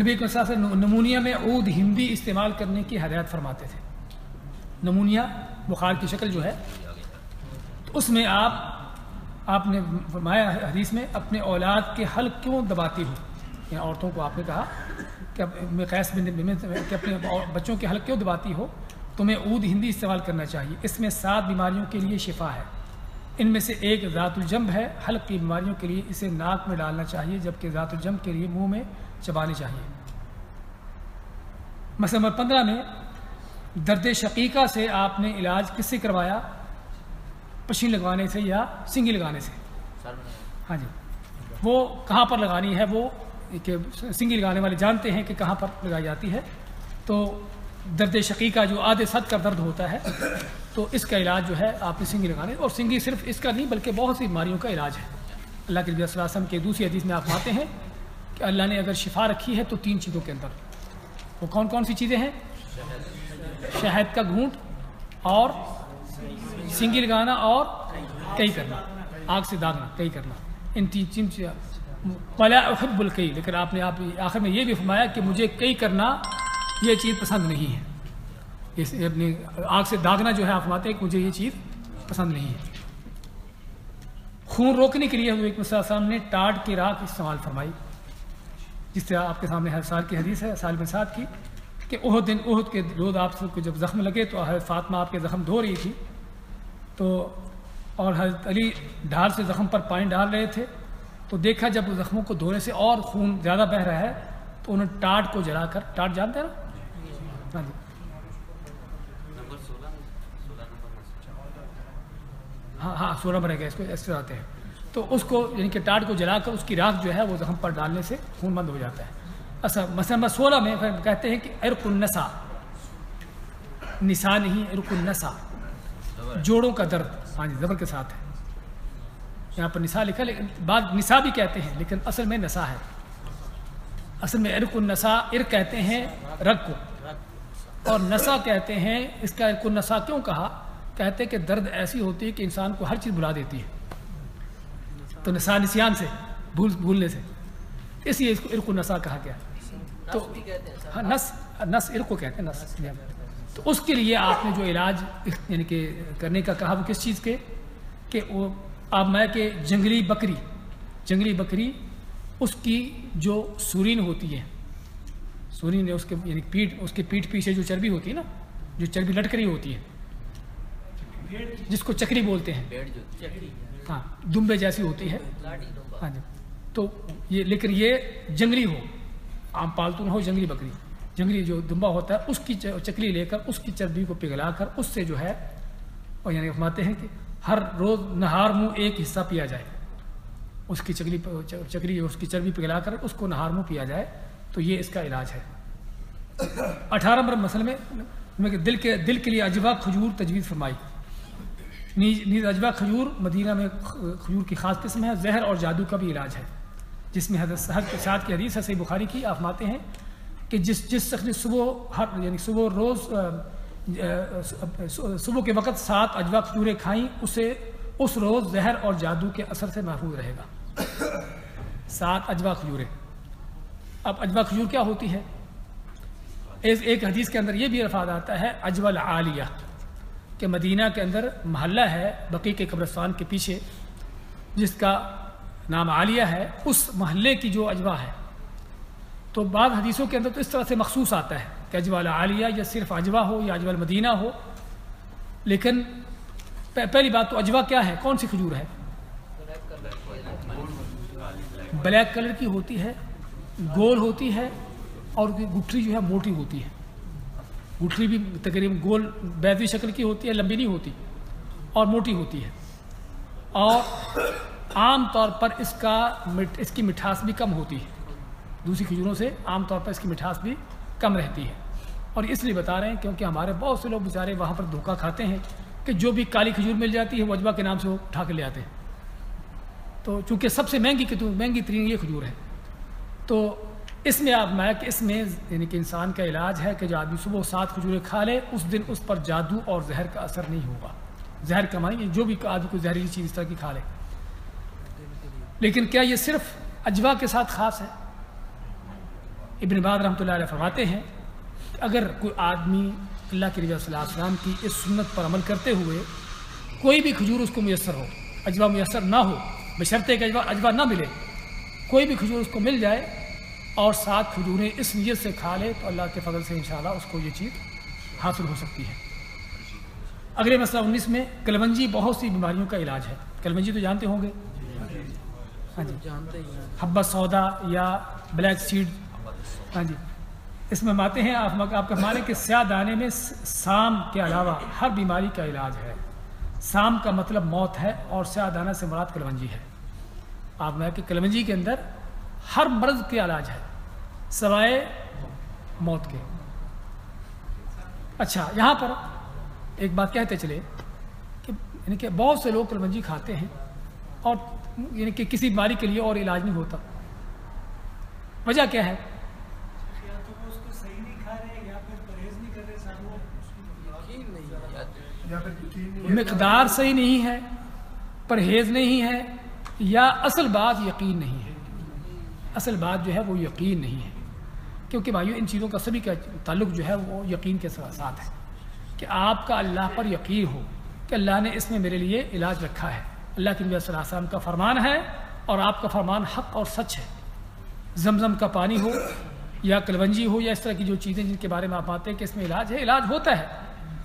نبی کو سے نمونیا میں عود ہندی استعمال کرنے کی ہدایت فرماتے تھے۔ نمونیا بخار کی شکل جو ہے، تو اس میں آپ آپ نے فرمایا حدیث میں، اپنے اولاد کے حل کیوں دباتی ہو؟ یعنی عورتوں کو آپ نے کہا کہ قیس بن کہ اپنے بچوں کے حل کیوں دباتی ہو؟ تمہیں عود ہندی استعمال کرنا چاہیے۔ اس میں سات بیماریوں کے لیے شفا ہے۔ ان میں سے ایک ذات الجمب ہے۔ حلق کی بیماریوں کے لیے اسے ناک میں ڈالنا چاہیے جبکہ ذات الجمب کے لیے منہ میں چبانے چاہیے۔ مسئلہ نمبر پندرہ میں درد شقیقہ سے آپ نے علاج کس سے کروایا؟ پشین لگوانے سے یا سنگی لگانے سے؟ ہاں جی۔ وہ کہاں پر لگانی ہے؟ وہ کہ سنگی لگانے والے جانتے ہیں کہ کہاں پر لگائی جاتی ہے۔ تو درد شقیقہ جو آدھے صد کا درد ہوتا ہے، تو اس کا علاج جو ہے آپ نے سنگی لگانے اور سنگی صرف اس کا نہیں، بلکہ بہت سی بیماریوں کا علاج ہے۔ اللہ کے صلی علیہ وسلم کے دوسری حدیث میں آپ ماتے ہیں کہ اللہ نے اگر شفا رکھی ہے تو تین چیزوں کے اندر۔ وہ کون کون سی چیزیں ہیں؟ شہد کا گھونٹ اور سنگی لگانا اور کئی کرنا۔ آگ سے داغنا، کئی کرنا۔ ان تین چیز پلا احب الکئی لیکن آپ نے آپ آخر میں یہ بھی فرمایا کہ مجھے کئی کرنا یہ چیز پسند نہیں ہے۔ اس اپنی آگ سے داغنا جو ہے آپ فرماتے ہیں کہ مجھے یہ چیز پسند نہیں ہے۔ خون روکنے کے لیے حضرت صاحب نے ٹاٹ کی راکھ استعمال فرمائی۔ جس طرح آپ کے سامنے ہر سال کی حدیث ہے سال برسات کی، کہ عہد دن عہد کے روز آپ سب کو جب زخم لگے تو حضرت فاطمہ آپ کے زخم دھو رہی تھی۔ تو اور حضرت علی ڈھال سے زخم پر پانی ڈال رہے تھے۔ تو دیکھا جب زخموں کو دھونے سے اور خون زیادہ بہہ رہا ہے، تو انہوں نے ٹاٹ کو جلا کر، ٹاٹ جانتے ہیں نا؟ ہاں جی ہاں ہاں سولہ نمبر ہے اس کو ایسے آتے ہیں تو اس کو یعنی کہ ٹاٹ کو جلا کر اس کی راکھ جو ہے وہ زخم پر ڈالنے سے خون بند ہو جاتا ہے۔ اچھا مثلا نمبر سولہ میں کہتے ہیں کہ ارق النسا نسا نہیں ارق النسا جوڑوں کا درد۔ ہاں جی زبر کے ساتھ ہے۔ یہاں پر نسا لکھا لیکن بعد نسا بھی کہتے ہیں لیکن اصل میں نسا ہے۔ اصل میں ارق النسا ارق کہتے ہیں رگ کو۔ اور نسا کہتے ہیں اس کا ارق النسا کیوں کہا؟ کہتے کہ درد ایسی ہوتی ہے کہ انسان کو ہر چیز بلا دیتی ہے۔ تو نسا نسیان سے بھول بھولنے سے۔ اس لیے اس کو ارق النسا کہا گیا۔ تو ہاں نس نس ارق کو کہتے ہیں نس تو اس کے لیے آپ نے جو علاج یعنی کہ کرنے کا کہا وہ کس چیز کے؟ کہ وہ آپ میں کہ جنگلی بکری جنگلی بکری اس کی جو سورین ہوتی ہے سورین ہے اس کے یعنی پیٹ اس کے پیٹھ پیچھے جو چربی ہوتی ہے نا جو چربی لٹک رہی ہوتی ہے جس کو چکری بولتے ہیں۔ ہاں دمبے جیسی ہوتی ہے۔ ہاں جی۔ تو یہ لیکن یہ جنگلی ہو۔ عام پالتو نہ ہو جنگلی بکری۔ جنگلی جو دمبا ہوتا ہے اس کی چکری لے کر اس کی چربی کو پگھلا کر اس سے جو ہے اور یعنی فرماتے ہیں کہ ہر روز نہار منہ ایک حصہ پیا جائے۔ اس کی چکری چکری اس کی چربی پگھلا کر اس کو نہار منہ پیا جائے۔ تو یہ اس کا علاج ہے۔ اٹھارہ نمبر مسئلے میں دل کے دل کے لیے اجوا کھجور تجویز فرمائی۔ نیز اجوا کھجور مدینہ میں کھجور کی خاص قسم ہے، زہر اور جادو کا بھی علاج ہے۔ جس میں حضرت صحت کے ساتھ کی حدیث ہے، صحیح بخاری کی آفماتے ہیں کہ جس جس شخص نے صبح ہر یعنی صبح روز صبح کے وقت سات اجوا کھجوریں کھائیں، اسے اس روز زہر اور جادو کے اثر سے محفوظ رہے گا۔ سات اجوا کھجوریں۔ اب اجوا کھجور کیا ہوتی ہے؟ ایک حدیث کے اندر یہ بھی الفاظ آتا ہے اجول عالیہ کہ مدینہ کے اندر محلہ ہے بقی کے قبرستان کے پیچھے، جس کا نام عالیہ ہے، اس محلے کی جو اجوا ہے۔ تو بعض حدیثوں کے اندر تو اس طرح سے مخصوص آتا ہے کہ اجوا عالیہ یا صرف اجوا ہو یا اجوا مدینہ ہو۔ لیکن پہلی بات تو اجوا کیا ہے؟ کون سی کھجور ہے؟ بلیک کلر کی ہوتی ہے۔ گول ہوتی ہے اور گٹھری جو ہے موٹی ہوتی ہے۔ گٹھری بھی تقریباً گول بیدوی شکل کی ہوتی ہے، لمبی نہیں ہوتی اور موٹی ہوتی ہے۔ اور عام طور پر اس کا اس کی مٹھاس بھی کم ہوتی ہے۔ دوسری کھجوروں سے عام طور پر اس کی مٹھاس بھی کم رہتی ہے۔ اور اس لیے بتا رہے ہیں کیونکہ ہمارے بہت سے لوگ بیچارے وہاں پر دھوکہ کھاتے ہیں کہ جو بھی کالی کھجور مل جاتی ہے وہ کے نام سے وہ اٹھا کے لے آتے ہیں۔ تو چونکہ سب سے مہنگی مہنگی ترین یہ کھجور ہے۔ تو اس میں آپ میں کہ اس میں یعنی کہ انسان کا علاج ہے کہ جو آدمی صبح سات کھجوریں کھا لے، اس دن اس پر جادو اور زہر کا اثر نہیں ہوگا۔ زہر کمائیں جو بھی آدمی کو زہریلی چیز اس طرح کی کھا لے۔ لیکن کیا یہ صرف اجوا کے ساتھ خاص ہے؟ ابن بعد رحمۃ اللہ علیہ فرماتے ہیں کہ اگر کوئی آدمی اللہ کے رضا صلی اللہ علیہ وسلم کی اس سنت پر عمل کرتے ہوئے کوئی بھی کھجور اس کو میسر ہو، اجوا میسر نہ ہو، بشرطے کہ اجوا اجوا نہ ملے، کوئی بھی کھجور اس کو مل جائے اور سات کھجوریں اس نیت سے کھا لے تو اللہ کے فضل سے انشاءاللہ اس کو یہ چیز حاصل ہو سکتی ہے۔ اگلے مسئلہ انیس میں کلونجی بہت سی بیماریوں کا علاج ہے۔ کلونجی تو جانتے ہوں گے؟ ہاں جی۔ حبت سودا یا بلیک سیڈ۔ ہاں جی۔ اس میں ماتے ہیں، آپ آپ کا مانے کہ سیاہ دانے میں سام کے علاوہ ہر بیماری کا علاج ہے۔ سام کا مطلب موت ہے اور سیاہ دانہ سے مراد کلونجی ہے۔ آپ میں کہ کلونجی کے اندر ہر مرض کے علاج ہے سوائے موت کے۔ اچھا یہاں پر ایک بات کہتے چلے کہ یعنی کہ بہت سے لوگ کلونجی کھاتے ہیں اور یعنی کہ کسی بیماری کے لیے اور علاج نہیں ہوتا۔ وجہ کیا ہے۔ مقدار صحیح نہیں ہے پرہیز نہیں ہے یا اصل بات یقین نہیں ہے۔ اصل بات جو ہے وہ یقین نہیں ہے۔ کیونکہ بھائیو، ان چیزوں کا سبھی کا تعلق جو ہے وہ یقین کے ساتھ ہے۔ کہ آپ کا اللہ پر یقین ہو کہ اللہ نے اس میں میرے لیے علاج رکھا ہے۔ اللہ کے نبی صلی اللہ علیہ وسلم کا فرمان ہے اور آپ کا فرمان حق اور سچ ہے۔ زمزم کا پانی ہو یا کلونجی ہو یا اس طرح کی جو چیزیں جن کے بارے میں آپ آتے ہیں کہ اس میں علاج ہے، علاج ہوتا ہے۔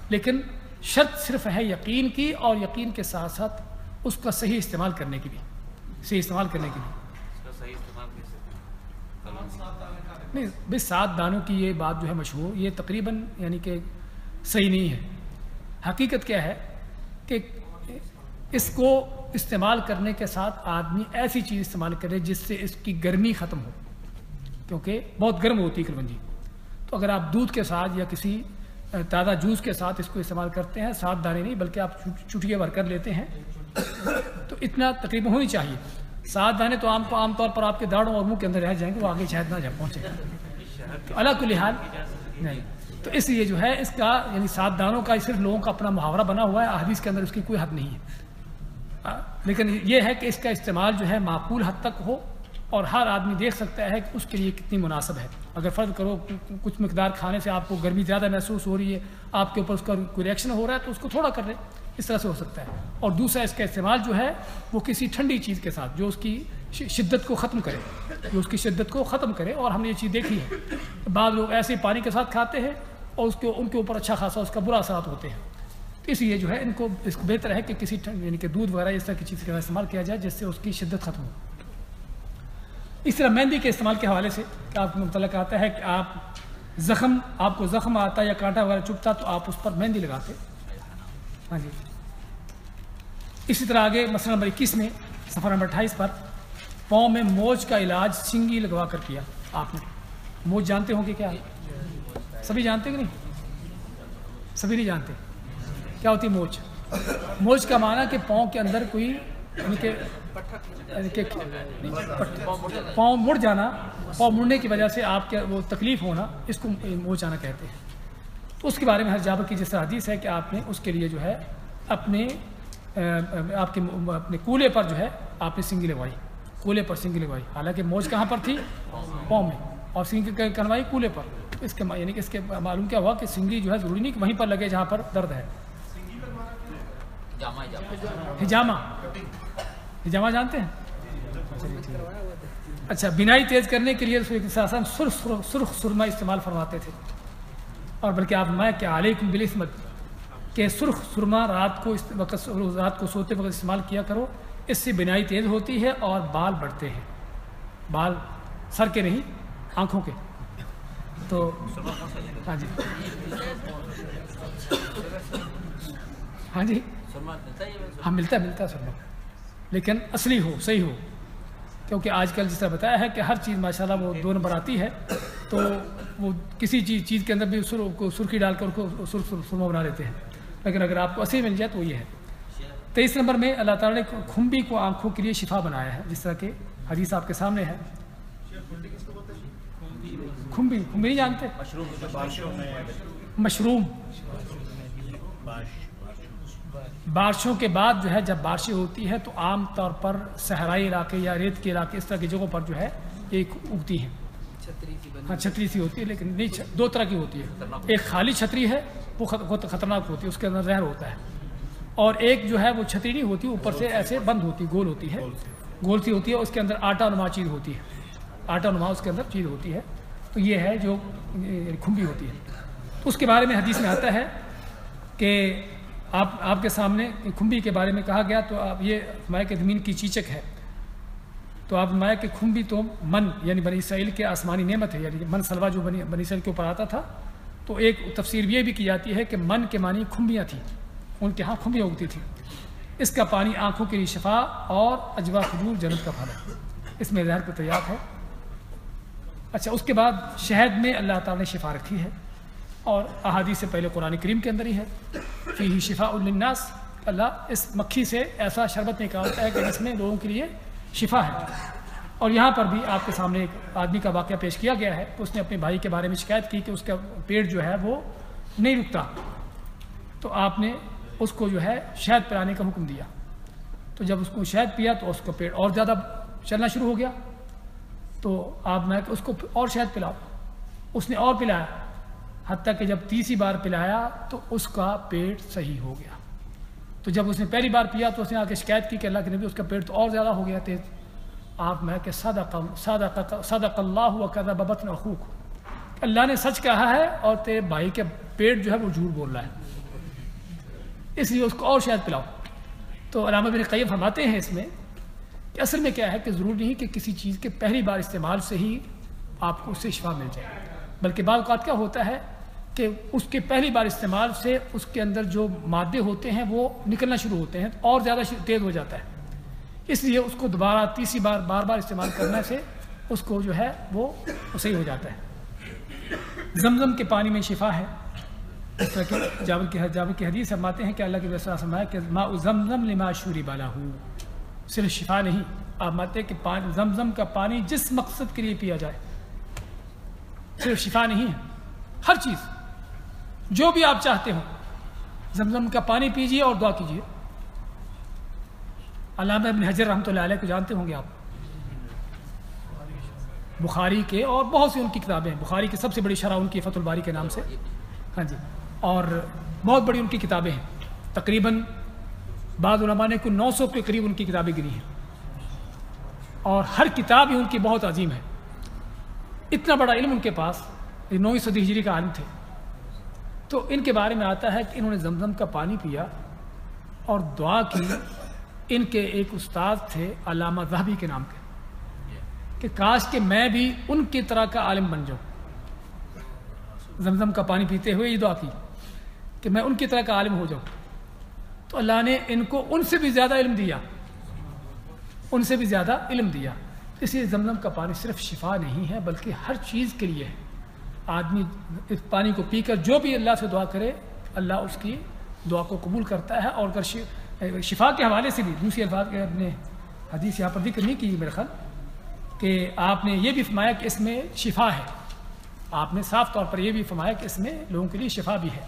لیکن شرط صرف ہے یقین کی اور یقین کے ساتھ ساتھ اس کا صحیح استعمال کرنے کی بھی۔ صحیح استعمال کرنے کی بھی۔ نہیں، بھائی سات دانوں کی یہ بات جو ہے مشہور، یہ تقریباً یعنی کہ صحیح نہیں ہے۔ حقیقت کیا ہے کہ اس کو استعمال کرنے کے ساتھ آدمی ایسی چیز استعمال کرے جس سے اس کی گرمی ختم ہو، کیونکہ بہت گرم ہوتی ہے کلونجی تو اگر آپ دودھ کے ساتھ یا کسی تازہ جوس کے ساتھ اس کو استعمال کرتے ہیں، سات دانے نہیں، بلکہ آپ چٹیاں بھر کر لیتے ہیں، تو اتنا تقریباً ہونی چاہیے۔ سات دانے تو عام طور پر آپ کے داڑوں اور منہ کے اندر رہ جائیں گے، وہ آگے شاید نہ جا پہنچے الگ کو لحاظ نہیں۔ تو اس لیے جو ہے، اس کا یعنی سات دانوں کا، صرف لوگوں کا اپنا محاورہ بنا ہوا ہے حدیث کے اندر اس کی کوئی حد نہیں ہے۔ لیکن یہ ہے کہ اس کا استعمال جو ہے، معقول حد تک ہو اور ہر آدمی دیکھ سکتا ہے کہ اس کے لیے کتنی مناسب ہے۔ اگر فرض کرو، کچھ مقدار کھانے سے آپ کو گرمی زیادہ محسوس ہو رہی ہے، آپ کے اوپر اس کا کوئی ریئیکشن ہو رہا ہے، تو اس کو تھوڑا کر لیں۔ اس طرح سے ہو سکتا ہے۔ اور دوسرا اس کا استعمال جو ہے وہ کسی ٹھنڈی چیز کے ساتھ، جو اس کی شدت کو ختم کرے۔ جو اس کی شدت کو ختم کرے۔ اور ہم نے یہ چیز دیکھی ہے۔ بعض لوگ ایسے پانی کے ساتھ کھاتے ہیں اور اس کے، ان کے اوپر اچھا خاصا اس کا برا اثرات ہوتے ہیں۔ اس لیے جو ہے ان کو اس کو بہتر ہے کہ کسی یعنی کہ دودھ وغیرہ اس طرح کی چیز کا استعمال کیا جائے، جس سے اس کی شدت ختم ہو۔ اس طرح مہندی کے استعمال کے حوالے سے کہ آپ کو متعلق آتا ہے کہ آپ زخم، آپ کو زخم آتا یا کانٹا وغیرہ چپتا تو آپ اس پر مہندی لگاتے۔ ہاں جی۔ اسی طرح آگے مسئلہ نمبر اکیس میں سفر نمبر اٹھائیس پر پاؤں میں موج کا علاج سنگی لگوا کر کیا آپ نے۔ موج جانتے ہوں گے کیا؟ سبھی جانتے کہ نہیں؟ سبھی نہیں جانتے۔ کیا ہوتی موج؟ موج کا معنی کہ پاؤں کے اندر کوئی یعنی, یعنی کہ پاؤں مڑ جانا، پاؤں مڑنے کی وجہ سے آپ کے وہ تکلیف ہونا، اس کو موچ آنا کہتے ہیں۔ تو اس کے بارے میں ہر جابر کی جس حدیث ہے کہ آپ نے اس کے لیے جو ہے اپنے آپ کے اپنے کولے پر جو ہے آپ نے سنگی لگوائی۔ کولے پر سنگی لگوائی۔ حالانکہ موج کہاں پر تھی؟ پاؤں میں۔ اور سنگی کروائی کولے پر۔ اس کے یعنی کہ اس کے معلوم کیا ہوا کہ سنگی جو ہے ضروری نہیں کہ وہیں پر لگے جہاں پر درد ہے۔ ہجامہ۔ ہجامہ جانتے ہیں؟ اچھا بینائی تیز کرنے کے لیے سرخ سرخ سرما استعمال فرماتے تھے۔ اور بلکہ آپ میں کہ علیکم بالعصمت، کہ سرخ سرما رات کو اس وقت رات کو سوتے وقت استعمال کیا کرو، اس سے بنائی تیز ہوتی ہے اور بال بڑھتے ہیں۔ بال سر کے نہیں، آنکھوں کے۔ تو ہاں جی۔ ہاں جی۔ ہاں ملتا ہے ملتا ہے سرما۔ لیکن اصلی ہو، صحیح ہو۔ کیونکہ آج کل جس طرح بتایا ہے کہ ہر چیز ماشاء اللہ وہ دو نمبر آتی ہے، تو وہ کسی چیز چیز کے اندر بھی سرخی ڈال کر اس کو سرما بنا لیتے ہیں۔ لیکن اگر آپ کو اصلی مل جائے تو وہ یہ ہے۔ تیئیس نمبر میں اللہ تعالیٰ نے کھمبی کو آنکھوں کے لیے شفا بنایا ہے، جس طرح کہ حدیث آپ کے سامنے ہے کھمبی کھمبی نہیں جانتے؟ مشروم۔ بارشوں کے بعد جو ہے جب بارشیں ہوتی ہے تو عام طور پر صحرائی علاقے یا ریت کے علاقے اس طرح کی جگہوں پر جو ہے یہ اگتی ہیں۔ ہاں چھتری سی ہوتی ہے لیکن نہیں دو طرح کی ہوتی ہے۔ ایک خالی چھتری ہے وہ خطرناک ہوتی ہے اس کے اندر زہر ہوتا ہے۔ اور ایک جو ہے وہ چھتری نہیں ہوتی اوپر سے ایسے بند ہوتی گول ہوتی ہے۔ گول سی ہوتی ہے۔ اس کے اندر آٹا نما چیز ہوتی ہے۔ آٹا نما اس کے اندر چیز ہوتی ہے۔ تو یہ ہے جو کھمبی ہوتی ہے۔ اس کے بارے میں حدیث میں آتا ہے کہ آپ آپ کے سامنے کھمبی کے بارے میں کہا گیا تو آپ یہ مائع کے زمین کی چیچک ہے۔ تو آپ مائع کے کھمبی تو من یعنی بنی اسرائیل کے آسمانی نعمت ہے یعنی من سلوا جو بنی بنی اسرائیل کے اوپر آتا تھا۔ تو ایک تفسیر یہ بھی کی جاتی ہے کہ من کے معنی کھمبیاں تھیں، ان کے ہاں کھمبیاں اگتی تھیں۔ اس کا پانی آنکھوں کے لیے شفا اور اجوا کھجور جنت کا پھل ہے۔ اس میں زہر کو تیار ہے۔ اچھا اس کے بعد شہد میں اللہ تعالیٰ نے شفا رکھی ہے۔ اور احادیث سے پہلے قرآن کریم کے اندر ہی ہے۔ فی شفا الناس اللہ اس مکھی سے ایسا شربت نکالتا ہے کہ جس میں لوگوں کے لیے شفا ہے۔ اور یہاں پر بھی آپ کے سامنے ایک آدمی کا واقعہ پیش کیا گیا ہے۔ اس نے اپنے بھائی کے بارے میں شکایت کی کہ اس کا پیٹ جو ہے وہ نہیں رکتا۔ تو آپ نے اس کو جو ہے شہد پلانے کا حکم دیا۔ تو جب اس کو شہد پیا تو اس کا پیٹ اور زیادہ چلنا شروع ہو گیا۔ تو آپ میں اس کو اور شہد پلاؤ۔ اس نے اور پلایا۔ حتیٰ کہ جب تیسری بار پلایا تو اس کا پیٹ صحیح ہو گیا۔ تو جب اس نے پہلی بار پیا تو اس نے آ کے شکایت کی کہ اللہ کے نبی اس کا پیٹ تو اور زیادہ ہو گیا تیز۔ آپ میں کہ سادہ سادہ سادہ اللہ ہوا کر ببت نخوق اللہ نے سچ کہا ہے اور تیرے بھائی کے پیٹ جو ہے وہ جھوٹ بول رہا ہے۔ اس لیے اس کو اور شاید پلاؤ۔ تو علامہ بن قیب فرماتے ہیں اس میں کہ اصل میں کیا ہے کہ ضروری نہیں کہ کسی چیز کے پہلی بار استعمال سے ہی آپ کو اس سے شفا مل جائے۔ بلکہ بعض اوقات کیا ہوتا ہے کہ اس کے پہلی بار استعمال سے اس کے اندر جو مادے ہوتے ہیں وہ نکلنا شروع ہوتے ہیں اور زیادہ تیز ہو جاتا ہے۔ اس لیے اس کو دوبارہ تیسری بار بار بار استعمال کرنے سے اس کو جو ہے وہ صحیح ہو جاتا ہے۔ زمزم کے پانی میں شفا ہے۔ اس طرح کے جاول کی جاول کی حدیث فرماتے ہیں کہ اللہ کے ویسا سمایا کہ ما زمزم لما شوری بالا ہوں صرف شفا نہیں، آپ مانتے کہ پانی زمزم کا پانی جس مقصد کے لیے پیا جائے۔ صرف شفا نہیں ہے، ہر چیز۔ جو بھی آپ چاہتے ہو زمزم کا پانی پیجیے اور دعا کیجیے علامہ ابن حجر رحمۃ اللہ علیہ کو جانتے ہوں گے آپ۔ بخاری کے اور بہت سی ان کی کتابیں ہیں۔ بخاری کی سب سے بڑی شرح ان کی فتح الباری کے نام سے۔ ہاں جی۔ اور بہت بڑی ان کی کتابیں ہیں۔ تقریباً بعض علماء نے کو نو سو کے قریب ان کی کتابیں گری ہیں۔ اور ہر کتاب ہی ان کی بہت عظیم ہے۔ اتنا بڑا علم ان کے پاس نویں صدی ہجری کا عالم تھے۔ تو ان کے بارے میں آتا ہے کہ انہوں نے زمزم کا پانی پیا اور دعا کی ان کے ایک استاد تھے علامہ ذہبی کے نام کے کہ کاش کہ میں بھی ان کی طرح کا عالم بن جاؤں۔ زمزم کا پانی پیتے ہوئے یہ دعا کی کہ میں ان کی طرح کا عالم ہو جاؤں۔ تو اللہ نے ان کو ان سے بھی زیادہ علم دیا۔ ان سے بھی زیادہ علم دیا۔ اس لیے زمزم کا پانی صرف شفا نہیں ہے، بلکہ ہر چیز کے لیے ہے۔ آدمی اس پانی کو پی کر جو بھی اللہ سے دعا کرے، اللہ اس کی دعا کو قبول کرتا ہے اور اگر شفا کے حوالے سے بھی دوسری الفاظ کے اپنے حدیث یہاں پر ذکر نہیں کی میرے خیال، کہ آپ نے یہ بھی فرمایا کہ اس میں شفا ہے۔ آپ نے صاف طور پر یہ بھی فرمایا کہ اس میں لوگوں کے لیے شفا بھی ہے۔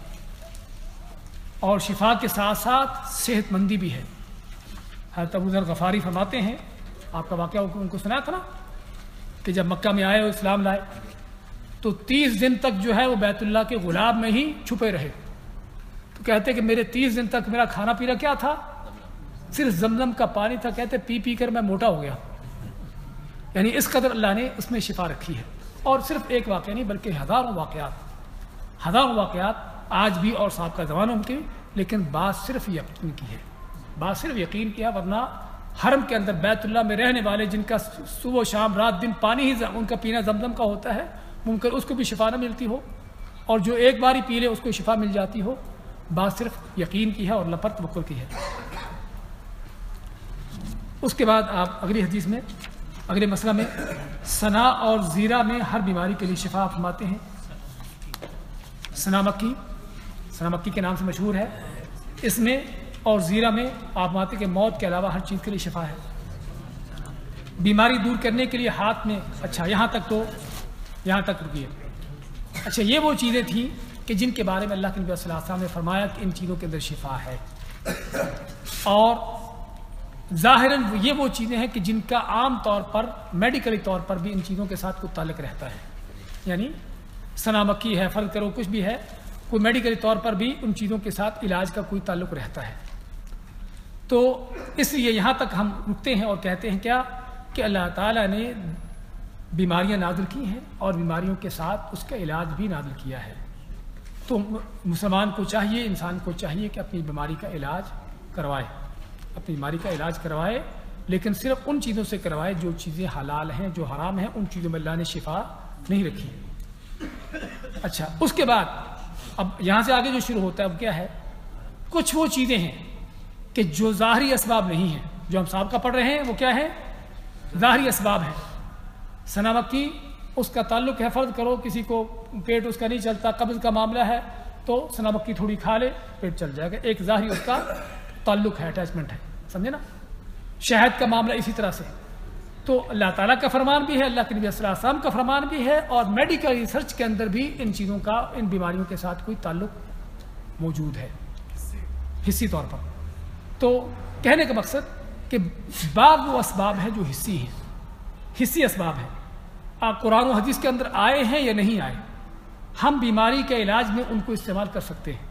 اور شفا کے ساتھ ساتھ صحت مندی بھی ہے۔ حضرت ابو ذر غفاری فرماتے ہیں، آپ کا واقعہ ان کو سنا تھا نا؟ کہ جب مکہ میں آئے اور اسلام لائے تو تیس دن تک جو ہے وہ بیت اللہ کے غلاب میں ہی چھپے رہے۔ تو کہتے کہ میرے تیس دن تک میرا کھانا پینا کیا تھا؟ صرف زمزم کا پانی تھا۔ کہتے پی پی کر میں موٹا ہو گیا۔ یعنی اس قدر اللہ نے اس میں شفا رکھی ہے۔ اور صرف ایک واقعہ نہیں، بلکہ ہزاروں واقعات۔ ہزاروں واقعات آج بھی اور صاحب کا زمانہ ممکن لیکن بات صرف یقین کی ہے۔ بات صرف یقین کی ہے، ورنہ حرم کے اندر بیت اللہ میں رہنے والے جن کا صبح و شام، رات دن پانی ہی ان کا پینا زمزم کا ہوتا ہے ممکن اس کو بھی شفا نہ ملتی ہو اور جو ایک بار ہی پی لے اس کو شفا مل جاتی ہو، بات صرف یقین کی ہے اور لپت بکر کی ہے۔ اس کے بعد آپ اگلی حدیث میں، اگلے مسئلہ میں سنا اور زیرہ میں ہر بیماری کے لیے شفا فرماتے ہیں۔ سنا مکی سنا مکی کے نام سے مشہور ہے۔ اس میں اور زیرہ میں آپ ماتے کے موت کے علاوہ ہر چیز کے لیے شفا ہے۔ بیماری دور کرنے کے لیے ہاتھ میں اچھا یہاں تک تو یہاں تک رکیے اچھا یہ وہ چیزیں تھیں کہ جن کے بارے میں اللہ کے نبی صلی اللہ علیہ وسلم نے فرمایا کہ ان چیزوں کے اندر شفا ہے۔ اور ظاہر یہ وہ چیزیں ہیں کہ جن کا عام طور پر، میڈیکلی طور پر بھی ان چیزوں کے ساتھ کوئی تعلق رہتا ہے۔ یعنی سنا مکی ہے فرض کرو، کچھ بھی ہے، کوئی میڈیکلی طور پر بھی ان چیزوں کے ساتھ علاج کا کوئی تعلق رہتا ہے۔ تو اس لیے یہاں تک ہم رکتے ہیں اور کہتے ہیں کیا؟ کہ اللہ تعالیٰ نے بیماریاں نازل کی ہیں اور بیماریوں کے ساتھ اس کا علاج بھی نازل کیا ہے۔ تو مسلمان کو چاہیے، انسان کو چاہیے کہ اپنی بیماری کا علاج کروائے۔ اپنی بیماری کا علاج کروائے، لیکن صرف ان چیزوں سے کروائے جو چیزیں حلال ہیں، جو حرام ہیں، ان چیزوں میں اللہ نے شفا نہیں رکھی۔ اچھا اس کے بعد اب یہاں سے آگے جو شروع ہوتا ہے، اب کیا ہے؟ کچھ وہ چیزیں ہیں کہ جو ظاہری اسباب نہیں ہیں۔ جو ہم صاحب کا پڑھ رہے ہیں، وہ کیا ہے ظاہری اسباب ہیں۔ ثنا مکی اس کا تعلق ہے فرض کرو کسی کو پیٹ اس کا نہیں چلتا، قبض کا معاملہ ہے، تو ثنا مکی تھوڑی کھا لے، پیٹ چل جائے گا۔ ایک ظاہری اس کا تعلق ہے اٹیچمنٹ ہے۔ سمجھے نا؟ شہد کا معاملہ اسی طرح سے۔ تو اللہ تعالیٰ کا فرمان بھی ہے، اللہ کے نبی صلی اللہ علیہ وسلم کا فرمان بھی ہے، اور میڈیکل ریسرچ کے اندر بھی ان چیزوں کا، ان بیماریوں کے ساتھ کوئی تعلق موجود ہے۔ حصی طور پر۔ تو کہنے کا مقصد کہ بعض وہ اسباب ہیں جو حصی ہیں۔ حصی اسباب ہیں۔ قرآن و حدیث کے اندر آئے ہیں یا نہیں آئے، ہم بیماری کے علاج میں ان کو استعمال کر سکتے ہیں۔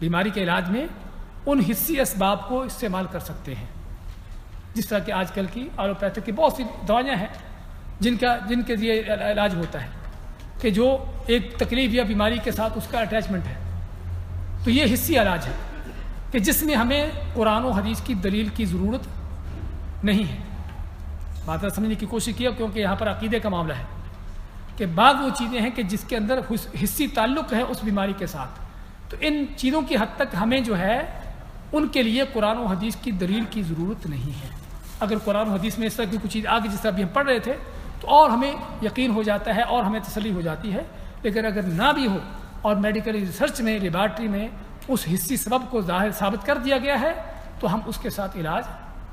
بیماری کے علاج میں ان حصی اسباب کو استعمال کر سکتے ہیں۔ جس طرح کہ آج کل کی آلوپیتھک کی بہت سی دوائیاں ہیں، جن کا جن کے ذریعے علاج ہوتا ہے کہ جو ایک تکلیف یا بیماری کے ساتھ اس کا اٹیچمنٹ ہے۔ تو یہ حصی علاج ہے کہ جس میں ہمیں قرآن و حدیث کی دلیل کی ضرورت نہیں ہے۔ بات سمجھنے کی کوشش کیا کیونکہ یہاں پر عقیدے کا معاملہ ہے کہ بعض وہ چیزیں ہیں کہ جس کے اندر حصی تعلق ہے اس بیماری کے ساتھ۔ تو ان چیزوں کی حد تک ہمیں جو ہے، ان کے لیے قرآن و حدیث کی دلیل کی ضرورت نہیں ہے۔ اگر قرآن و حدیث میں اس طرح کی کچھ چیز آگے جس طرح بھی ہم پڑھ رہے تھے، تو اور ہمیں یقین ہو جاتا ہے اور ہمیں تسلی ہو جاتی ہے۔ لیکن اگر نہ بھی ہو اور میڈیکل ریسرچ میں، لیبارٹری میں اس حصی سبب کو ظاہر ثابت کر دیا گیا ہے، تو ہم اس کے ساتھ علاج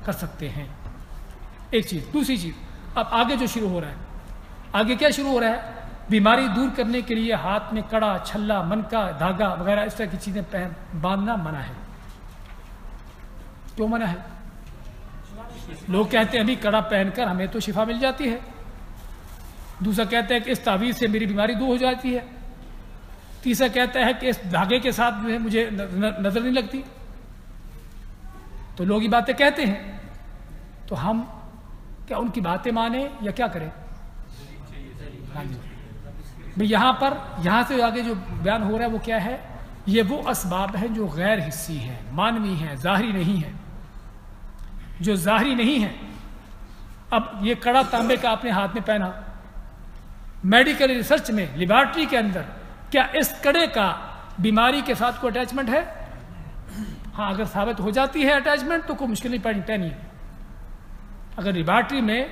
کر سکتے ہیں۔ ایک چیز، دوسری چیز، اب آگے جو شروع ہو رہا ہے۔ آگے کیا شروع ہو رہا ہے؟ بیماری دور کرنے کے لیے ہاتھ میں کڑا، چھلا، منکا، دھاگا وغیرہ اس طرح کی چیزیں پہن، باندھنا منع ہے۔ کیوں منع ہے؟ لوگ کہتے ہیں، ابھی کڑا پہن کر ہمیں تو شفا مل جاتی ہے۔ دوسرا کہتے ہیں کہ اس تعویذ سے میری بیماری دور ہو جاتی ہے۔ تیسرا کہتا ہے کہ اس دھاگے کے ساتھ جو ہے مجھے نظر نہیں لگتی۔ تو لوگ یہ باتیں کہتے ہیں۔ تو ہم کیا ان کی باتیں مانیں یا کیا کریں ہاں جی۔ یہاں پر، یہاں سے آگے جو بیان ہو رہا ہے وہ کیا ہے؟ یہ وہ اسباب ہیں جو غیر حصی ہیں، مانوی ہیں، ظاہری نہیں ہیں۔ جو ظاہری نہیں ہیں، اب یہ کڑا تانبے کا اپنے ہاتھ میں پہنا۔ میڈیکل ریسرچ میں، لیبارٹری کے اندر، کیا اس کڑے کا بیماری کے ساتھ کوئی اٹیچمنٹ ہے؟ ہاں اگر ثابت ہو جاتی ہے اٹیچمنٹ تو کوئی مشکل نہیں پڑی پہنی اگر لیبارٹری میں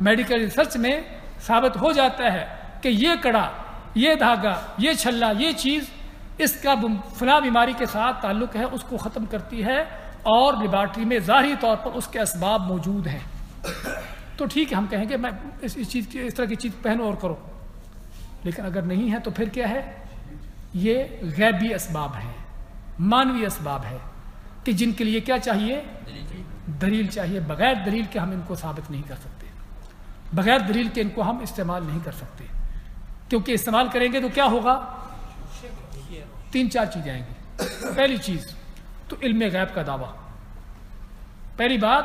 میڈیکل ریسرچ میں ثابت ہو جاتا ہے کہ یہ کڑا، یہ دھاگا، یہ چھلا، یہ چیز اس کا فلاں بیماری کے ساتھ تعلق ہے، اس کو ختم کرتی ہے اور لیبارٹری میں ظاہری طور پر اس کے اسباب موجود ہیں۔ تو ٹھیک ہے، ہم کہیں گے میں اس چیز کی، اس طرح کی چیز پہنو اور کرو۔ لیکن اگر نہیں ہے تو پھر کیا ہے؟ یہ غیبی اسباب ہیں، مانوی اسباب ہے کہ جن کے لیے کیا چاہیے۔ دلیل چاہیے، بغیر دلیل کے ہم ان کو ثابت نہیں کر سکتے۔ بغیر دلیل کے ان کو ہم استعمال نہیں کر سکتے۔ کیونکہ استعمال کریں گے تو کیا ہوگا؟ تین چار چیزیں آئیں گی۔ پہلی چیز تو علم غیب کا دعویٰ۔ پہلی بات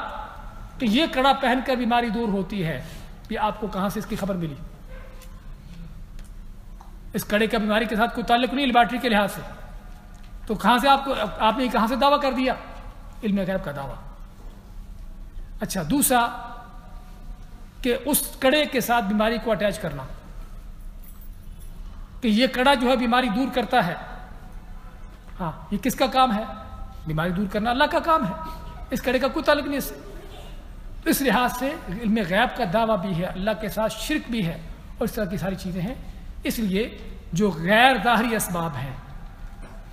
کہ یہ کڑا پہن کر بیماری دور ہوتی ہے یہ آپ کو کہاں سے اس کی خبر ملی۔ اس کڑے کا بیماری کے ساتھ کوئی تعلق نہیں لیبارٹری کے لحاظ سے۔ تو کہاں سے آپ کو آپ نے کہاں سے دعویٰ کر دیا؟ علم غیب کا دعویٰ۔ اچھا دوسرا کہ اس کڑے کے ساتھ بیماری کو اٹیچ کرنا۔ کہ یہ کڑا جو ہے بیماری دور کرتا ہے۔ ہاں یہ کس کا کام ہے؟ بیماری دور کرنا اللہ کا کام ہے۔ اس کڑے کا کوئی تعلق نہیں، اس اس لحاظ سے علم غیب کا دعویٰ بھی ہے، اللہ کے ساتھ شرک بھی ہے اور اس طرح کی ساری چیزیں ہیں۔ اس لیے جو غیر ظاہری اسباب ہیں،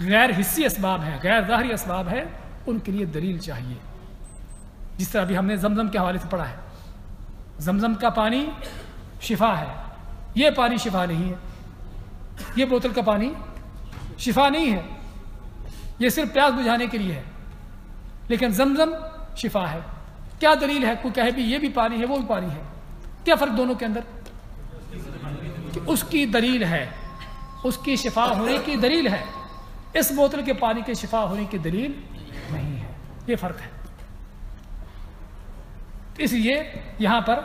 غیر حصی اسباب ہیں، غیر ظاہری اسباب ہیں، ان کے لیے دلیل چاہیے۔ جس طرح بھی ہم نے زمزم کے حوالے سے پڑھا ہے۔ زمزم کا پانی شفا ہے۔ یہ پانی شفا نہیں ہے۔ یہ بوتل کا پانی شفا نہیں ہے۔ یہ صرف پیاس بجھانے کے لیے ہے۔ لیکن زمزم شفا ہے۔ کیا دلیل ہے؟ کوئی کہے بھی یہ بھی پانی ہے، وہ بھی پانی ہے۔ کیا فرق دونوں کے اندر؟ کہ اس کی دلیل ہے۔ اس کی شفا ہونے کی دلیل ہے۔ اس بوتل کے پانی کے شفا ہونے کی دلیل نہیں ہے۔ یہ فرق ہے۔ اس لیے یہاں پر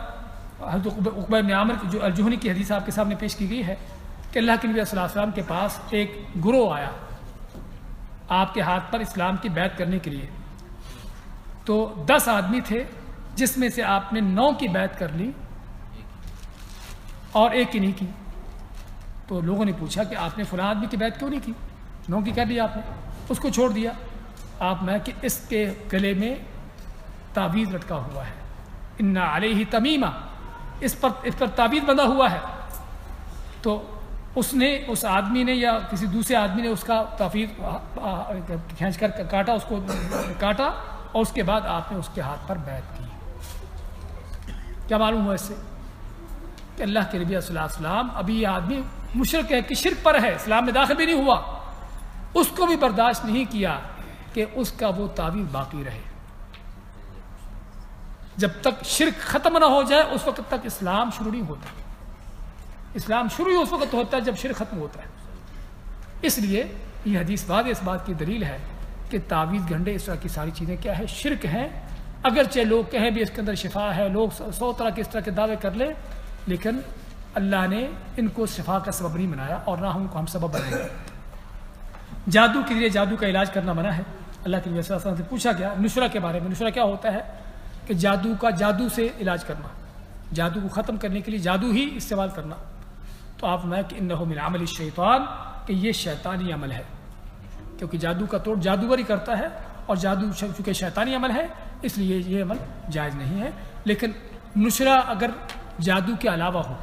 حضرت عامر کی جو الجہنی کی حدیث آپ کے سامنے پیش کی گئی ہے کہ اللہ کے نبی صلی اللہ علیہ وسلم کے پاس ایک گروہ آیا آپ کے ہاتھ پر اسلام کی بیعت کرنے کے لیے۔ تو دس آدمی تھے جس میں سے آپ نے نو کی بیعت کر لی اور ایک کی نہیں کی۔ تو لوگوں نے پوچھا کہ آپ نے فلاں آدمی کی بیعت کیوں نہیں کی؟ نو کی کر لی آپ نے۔ اس کو چھوڑ دیا۔ آپ میں کہ اس کے گلے میں تعویذ لٹکا ہوا ہے۔ انا علیہ تمیمہ اس پر اس پر تعویذ بندھا ہوا ہے۔ تو اس نے اس آدمی نے یا کسی دوسرے آدمی نے اس کا تعویذ کھینچ کر کاٹا، اس کو کاٹا اور اس کے بعد آپ نے اس کے ہاتھ پر بیعت کی۔ کیا معلوم ہوا اس سے؟ کہ اللہ کے نبی صلی اللہ علیہ وسلم ابھی یہ آدمی مشرق ہے کہ شرک پر ہے، اسلام میں داخل بھی نہیں ہوا۔ اس کو بھی برداشت نہیں کیا کہ اس کا وہ تعویذ باقی رہے۔ جب تک شرک ختم نہ ہو جائے، اس وقت تک اسلام شروع نہیں ہوتا۔ اسلام شروع ہی اس وقت ہوتا ہے جب شرک ختم ہوتا ہے۔ اس لیے یہ حدیث بعد اس بات کی دلیل ہے کہ تعویذ گھنڈے اس طرح کی ساری چیزیں کیا ہے؟ شرک ہیں۔ اگرچہ لوگ کہیں بھی اس کے اندر شفا ہے، لوگ سو طرح کے اس طرح کے دعوے کر لیں، لیکن اللہ نے ان کو شفا کا سبب نہیں بنایا اور نہ ہم کو ہم سبب بنائیں۔ گے جادو کے لیے جادو کا علاج کرنا منع ہے۔ اللہ کے لیے سے پوچھا گیا، نشرہ کے بارے میں، نشرہ کیا ہوتا ہے؟ کہ جادو کا جادو سے علاج کرنا، جادو کو ختم کرنے کے لیے جادو ہی استعمال کرنا۔ تو آپ میں کہ ان من عمل شیطان کہ یہ شیطانی عمل ہے۔ کیونکہ جادو کا توڑ جادوگر ہی کرتا ہے اور جادو چونکہ شیطانی عمل ہے، اس لیے یہ عمل جائز نہیں ہے۔ لیکن نشرہ اگر جادو کے علاوہ ہو،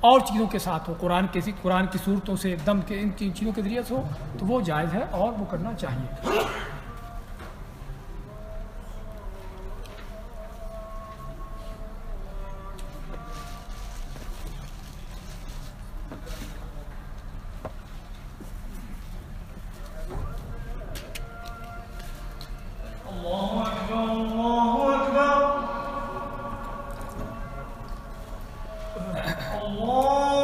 اور چیزوں کے ساتھ ہو، قرآن کے قرآن کی صورتوں سے، دم کے ان چیزوں کے ذریعے سے ہو، تو وہ جائز ہے اور وہ کرنا چاہیے۔ الله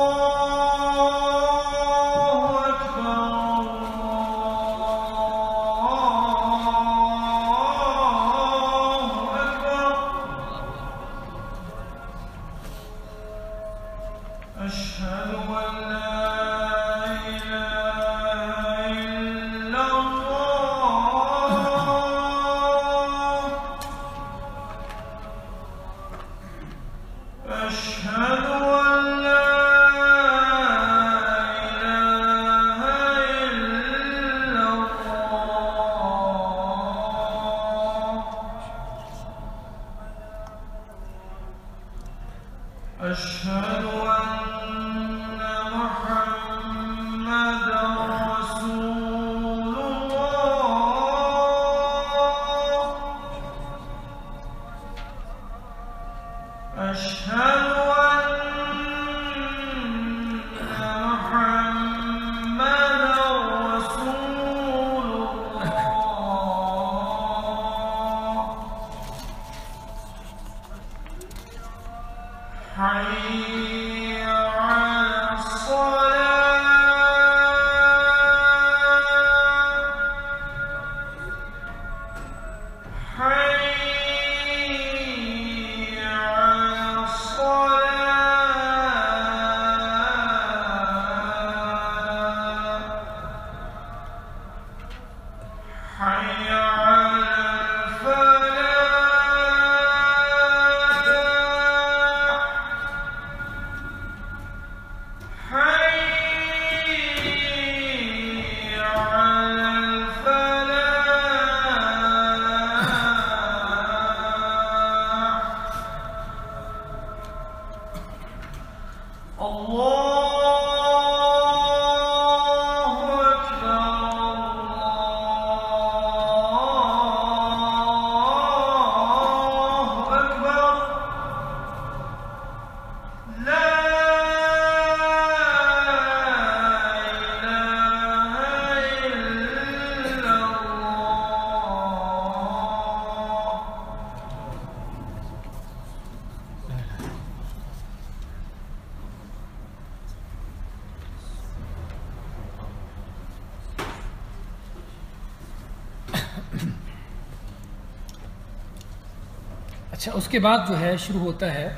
اچھا اس کے بعد جو ہے، شروع ہوتا ہے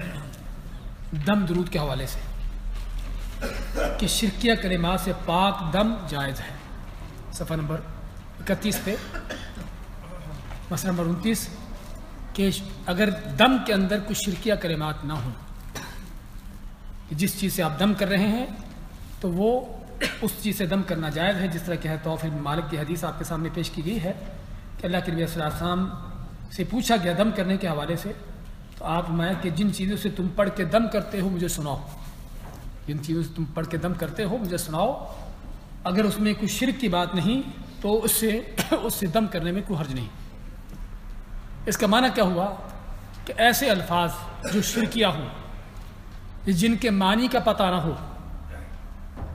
دم درود کے حوالے سے کہ شرکیہ کلمات سے پاک دم جائز ہے۔ صفحہ نمبر اکتیس پہ۔ مسئلہ نمبر انتیس، کہ اگر دم کے اندر کچھ شرکیہ کلمات نہ ہوں جس چیز سے آپ دم کر رہے ہیں، تو وہ اس چیز سے دم کرنا جائز ہے، جس طرح کہ ہے توفی مالک کی حدیث آپ کے سامنے پیش کی گئی ہے کہ اللہ کے نبی صلی اللہ علیہ وسلم سے پوچھا گیا دم کرنے کے حوالے سے، تو آپ میں کہ جن چیزوں سے تم پڑھ کے دم کرتے ہو، مجھے سناؤ۔ جن چیزوں سے تم پڑھ کے دم کرتے ہو، مجھے سناؤ۔ اگر اس میں کوئی شرک کی بات نہیں، تو اس سے اس سے دم کرنے میں کوئی حرج نہیں۔ اس کا معنی کیا ہوا؟ کہ ایسے الفاظ جو شرکیہ ہوں جن کے معنی کا پتہ نہ ہو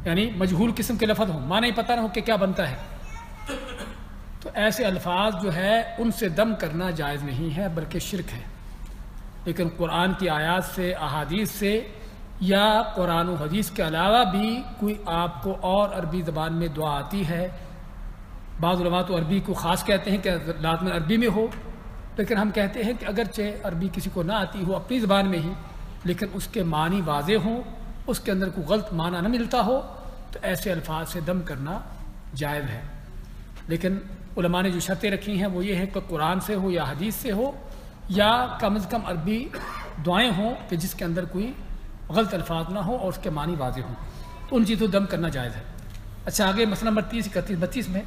یعنی مجہول قسم کے لفظ ہوں، معنی پتہ نہ ہو کہ کیا بنتا ہے۔ تو ایسے الفاظ جو ہے، ان سے دم کرنا جائز نہیں ہے، بلکہ شرک ہے۔ لیکن قرآن کی آیات سے، احادیث سے یا قرآن و حدیث کے علاوہ بھی کوئی آپ کو اور عربی زبان میں دعا آتی ہے۔ بعض علماء تو عربی کو خاص کہتے ہیں کہ لازم عربی میں ہو، لیکن ہم کہتے ہیں کہ اگرچہ عربی کسی کو نہ آتی ہو اپنی زبان میں ہی، لیکن اس کے معنی واضح ہوں، اس کے اندر کوئی غلط معنی نہ ملتا ہو، تو ایسے الفاظ سے دم کرنا جائز ہے۔ لیکن علماء نے جو شرطیں رکھی ہیں وہ یہ ہے کہ قرآن سے ہو یا حدیث سے ہو یا کم از کم عربی دعائیں ہوں کہ جس کے اندر کوئی غلط الفاظ نہ ہو اور اس کے معنی واضح ہوں۔ تو ان چیزوں دم کرنا جائز ہے۔ اچھا آگے مسئلہ نمبر تیس، اکتیس، بتیس میں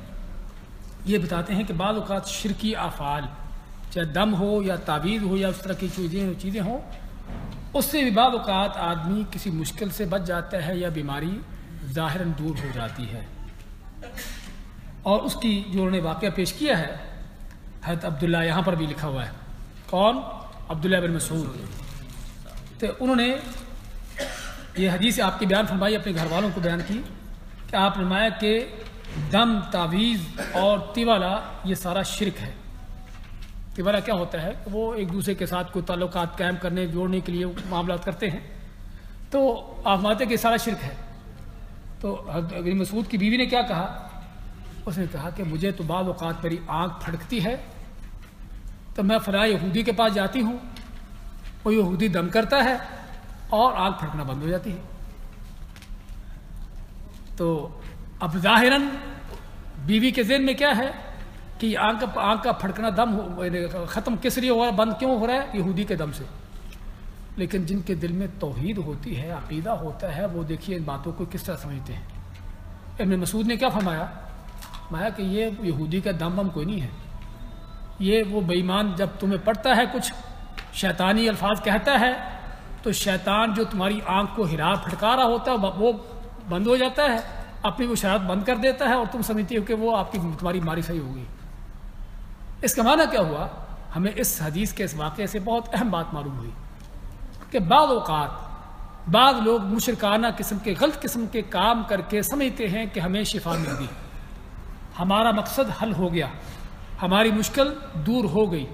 یہ بتاتے ہیں کہ بعض اوقات شرکی افعال، چاہے دم ہو یا تعویذ ہو یا اس طرح کی چیزیں چیزیں ہوں، اس سے بھی بعض اوقات آدمی کسی مشکل سے بچ جاتا ہے یا بیماری ظاہر دور ہو جاتی ہے۔ اور اس کی جو انہوں نے واقعہ پیش کیا ہے، حضرت عبداللہ یہاں پر بھی لکھا ہوا ہے۔ کون؟ عبداللہ بن مسعود۔ تو انہوں نے یہ حدیث آپ کی بیان فرمائی، اپنے گھر والوں کو بیان کی کہ آپ نمایا کہ دم، تعویذ اور تیوالا یہ سارا شرک ہے۔ تیوالا کیا ہوتا ہے؟ وہ ایک دوسرے کے ساتھ کوئی تعلقات قائم کرنے، جوڑنے کے لیے معاملات کرتے ہیں۔ تو آپ مانتے کہ سارا شرک ہے۔ تو مسعود کی بیوی نے کیا کہا؟ اس نے کہا کہ مجھے تو بعض اوقات میری آنکھ پھڑکتی ہے تو میں فلاں یہودی کے پاس جاتی ہوں، وہ یہودی دم کرتا ہے اور آنکھ پھڑکنا بند ہو جاتی ہے۔ تو اب ظاہراً بیوی کے ذہن میں کیا ہے کہ آنکھ آنکھ کا پھڑکنا دم ہو یعنی ختم کس لیے ہو رہا ہے؟ بند کیوں ہو رہا ہے؟ یہودی کے دم سے۔ لیکن جن کے دل میں توحید ہوتی ہے، عقیدہ ہوتا ہے، وہ دیکھیے ان باتوں کو کس طرح سمجھتے ہیں۔ ابن مسعود نے کیا فرمایا؟ مایا کہ یہ یہودی کا دم بم کوئی نہیں ہے۔ یہ وہ بےمان جب تمہیں پڑھتا ہے کچھ شیطانی الفاظ کہتا ہے، تو شیطان جو تمہاری آنکھ کو ہرا پھٹکا رہا ہوتا ہے، وہ بند ہو جاتا ہے، اپنی وہ شرارت بند کر دیتا ہے اور تم سمجھتی ہو کہ وہ آپ کی تمہاری ماری صحیح ہوگی۔ اس کا معنی کیا ہوا؟ ہمیں اس حدیث کے اس واقعے سے بہت اہم بات معلوم ہوئی کہ بعض اوقات بعض لوگ مشرکانہ قسم کے، غلط قسم کے کام کر کے سمجھتے ہیں کہ ہمیں شفا مل گئی ہمارا مقصد حل ہو گیا، ہماری مشکل دور ہو گئی۔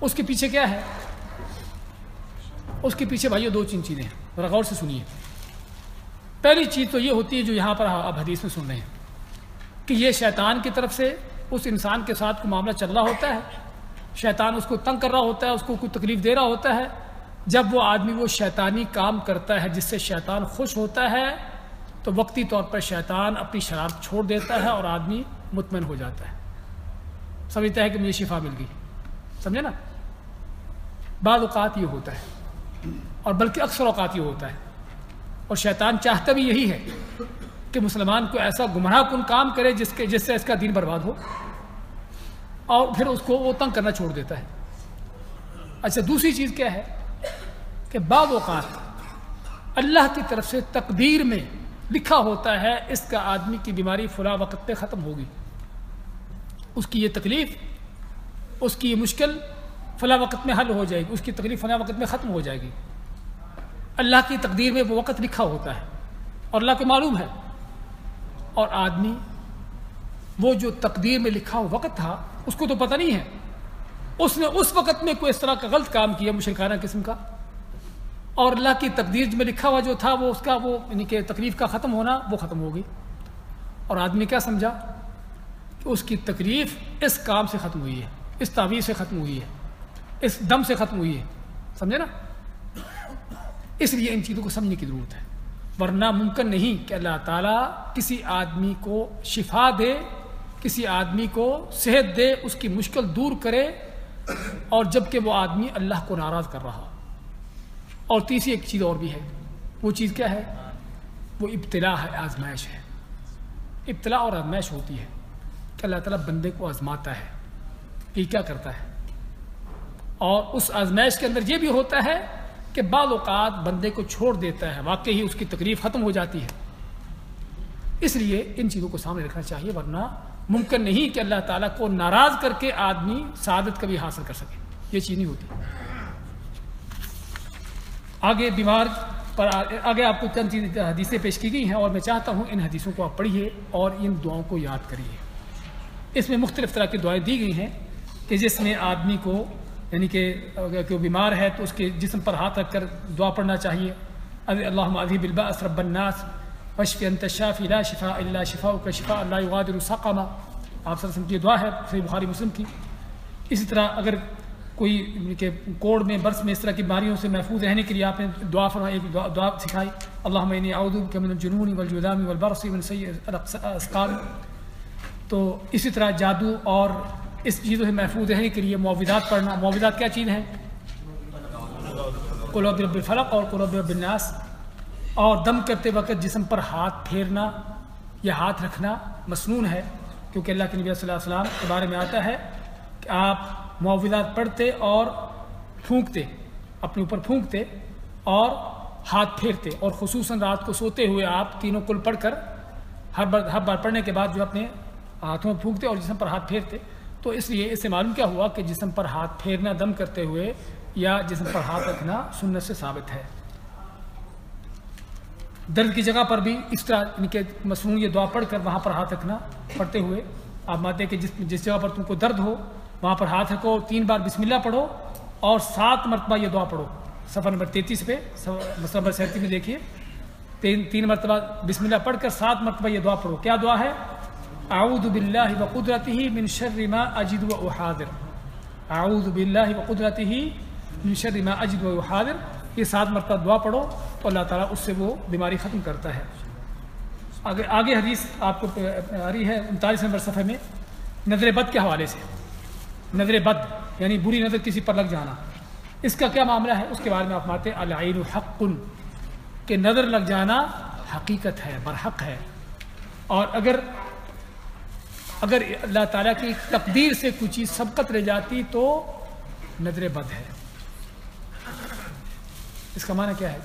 اس کے پیچھے کیا ہے؟ اس کے پیچھے بھائیو دو تین چیزیں ہیں غور سے سنیے۔ پہلی چیز تو یہ ہوتی ہے جو یہاں پر اب حدیث میں سن رہے ہیں کہ یہ شیطان کی طرف سے اس انسان کے ساتھ کوئی معاملہ چل رہا ہوتا ہے۔ شیطان اس کو تنگ کر رہا ہوتا ہے، اس کو کوئی تکلیف دے رہا ہوتا ہے۔ جب وہ آدمی وہ شیطانی کام کرتا ہے جس سے شیطان خوش ہوتا ہے تو وقتی طور پر شیطان اپنی شرارت چھوڑ دیتا ہے اور آدمی مطمئن ہو جاتا ہے۔ سمجھتا ہے کہ مجھے شفا مل گئی۔ سمجھے نا؟ بعض اوقات یہ ہوتا ہے اور بلکہ اکثر اوقات یہ ہوتا ہے۔ اور شیطان چاہتا بھی یہی ہے کہ مسلمان کو ایسا گمراہ کن کام کرے جس کے جس سے اس کا دین برباد ہو اور پھر اس کو وہ تنگ کرنا چھوڑ دیتا ہے۔ اچھا دوسری چیز کیا ہے کہ بعض اوقات اللہ کی طرف سے تقدیر میں لکھا ہوتا ہے، اس کا آدمی کی بیماری فلاں وقت پہ ختم ہوگی۔ اس کی یہ تکلیف، اس کی یہ مشکل فلاں وقت میں حل ہو جائے گی، اس کی تکلیف فلاں وقت میں ختم ہو جائے گی۔ اللہ کی تقدیر میں وہ وقت لکھا ہوتا ہے اور اللہ کو معلوم ہے۔ اور آدمی، وہ جو تقدیر میں لکھا ہوا وقت تھا، اس کو تو پتہ نہیں ہے۔ اس نے اس وقت میں کوئی اس طرح کا غلط کام کیا مشرکانہ قسم کا؟ اور اللہ کی تقدیر میں لکھا ہوا جو تھا وہ اس کا وہ یعنی کہ تکلیف کا ختم ہونا وہ ختم ہو گئی۔ اور آدمی کیا سمجھا؟ کہ اس کی تکلیف اس کام سے ختم ہوئی ہے، اس تعویذ سے ختم ہوئی ہے، اس دم سے ختم ہوئی ہے۔ سمجھے نا؟ اس لیے ان چیزوں کو سمجھنے کی ضرورت ہے۔ ورنہ ممکن نہیں کہ اللہ تعالیٰ کسی آدمی کو شفا دے، کسی آدمی کو صحت دے، اس کی مشکل دور کرے اور جبکہ وہ آدمی اللہ کو ناراض کر رہا اور تیسری ایک چیز اور بھی ہے۔ وہ چیز کیا ہے؟ وہ ابتلا ہے، آزمائش ہے۔ ابتلا اور آزمائش ہوتی ہے کہ اللہ تعالیٰ بندے کو آزماتا ہے یہ کیا کرتا ہے۔ اور اس آزمائش کے اندر یہ بھی ہوتا ہے کہ بعض اوقات بندے کو چھوڑ دیتا ہے، واقعی ہی اس کی تکلیف ختم ہو جاتی ہے۔ اس لیے ان چیزوں کو سامنے رکھنا چاہیے، ورنہ ممکن نہیں کہ اللہ تعالیٰ کو ناراض کر کے آدمی سعادت کبھی حاصل کر سکے۔ یہ چیز نہیں ہوتی۔ آگے بیمار پر آگے آپ کو چند چیز حدیثیں پیش کی گئی ہیں اور میں چاہتا ہوں ان حدیثوں کو آپ پڑھیے اور ان دعاؤں کو یاد کریے۔ اس میں مختلف طرح کی دعائیں دی گئی ہیں کہ جس میں آدمی کو یعنی کہ اگر بیمار ہے تو اس کے جسم پر ہاتھ رکھ کر دعا پڑھنا چاہیے۔ اللہ ادیب البا اسرب الناس وشف انت شافی لا شفا اللہ شفا کا شفا اللہ یغادر سقما آپ سر کی دعا ہے، صحیح بخاری مسلم کی۔ اسی طرح اگر کوئی کہ کوڑ میں، برس میں اس طرح کی بیماریوں سے محفوظ رہنے کے لیے آپ نے دعا فرما ایک دعا سکھائی۔ اللہ میں اعوذ کے من الجنون والجذام والبرص من سیء الاسقال تو اسی طرح جادو اور اس چیزوں سے محفوظ رہنے کے لیے معاوضات پڑھنا۔ معاوضات کیا چیز ہیں؟ قلوب رب الفلق اور قلوب رب الناس۔ اور دم کرتے وقت جسم پر ہاتھ پھیرنا یا ہاتھ رکھنا مسنون ہے، کیونکہ اللہ کے نبی صلی اللہ علیہ وسلم کے بارے میں آتا ہے کہ آپ معاوضات پڑھتے اور پھونکتے، اپنے اوپر پھونکتے اور ہاتھ پھیرتے، اور خصوصاً رات کو سوتے ہوئے آپ تینوں کل پڑھ کر ہر بار ہر بار پڑھنے کے بعد جو اپنے ہاتھوں میں پھونکتے اور جسم پر ہاتھ پھیرتے۔ تو اس لیے اس سے معلوم کیا ہوا کہ جسم پر ہاتھ پھیرنا دم کرتے ہوئے یا جسم پر ہاتھ رکھنا سنت سے ثابت ہے۔ درد کی جگہ پر بھی اس طرح ان کے مصنوع یہ دعا پڑھ کر وہاں پر ہاتھ رکھنا پڑھتے ہوئے آپ مانتے ہیں کہ جس جس جگہ پر تم کو درد ہو وہاں پر ہاتھ رکھو، تین بار بسم اللہ پڑھو اور سات مرتبہ یہ دعا پڑھو۔ سفر نمبر تینتیس پہ مسئلہ نمبر سینتیس میں دیکھیے۔ تین تین مرتبہ بسم اللہ پڑھ کر سات مرتبہ یہ دعا پڑھو۔ کیا دعا ہے؟ اعوذ باللہ و قدرته من شر ما اجد و احاضر اعوذ باللہ و قدرته من شر ما اجد و احاضر یہ سات مرتبہ دعا پڑھو تو اللہ تعالیٰ اس سے وہ بیماری ختم کرتا ہے۔ آگے آگے حدیث آپ کو آ رہی ہے انتالیس نمبر صفحے میں نظر بد کے حوالے سے۔ نظر بد یعنی بری نظر کسی پر لگ جانا۔ اس کا کیا معاملہ ہے؟ اس کے بارے میں آپ مانتے العین حق کہ نظر لگ جانا حقیقت ہے برحق ہے۔ اور اگر اگر اللہ تعالیٰ کی تقدیر سے کچھ چیز سبقت رہ جاتی تو نظر بد ہے۔ اس کا معنی کیا ہے؟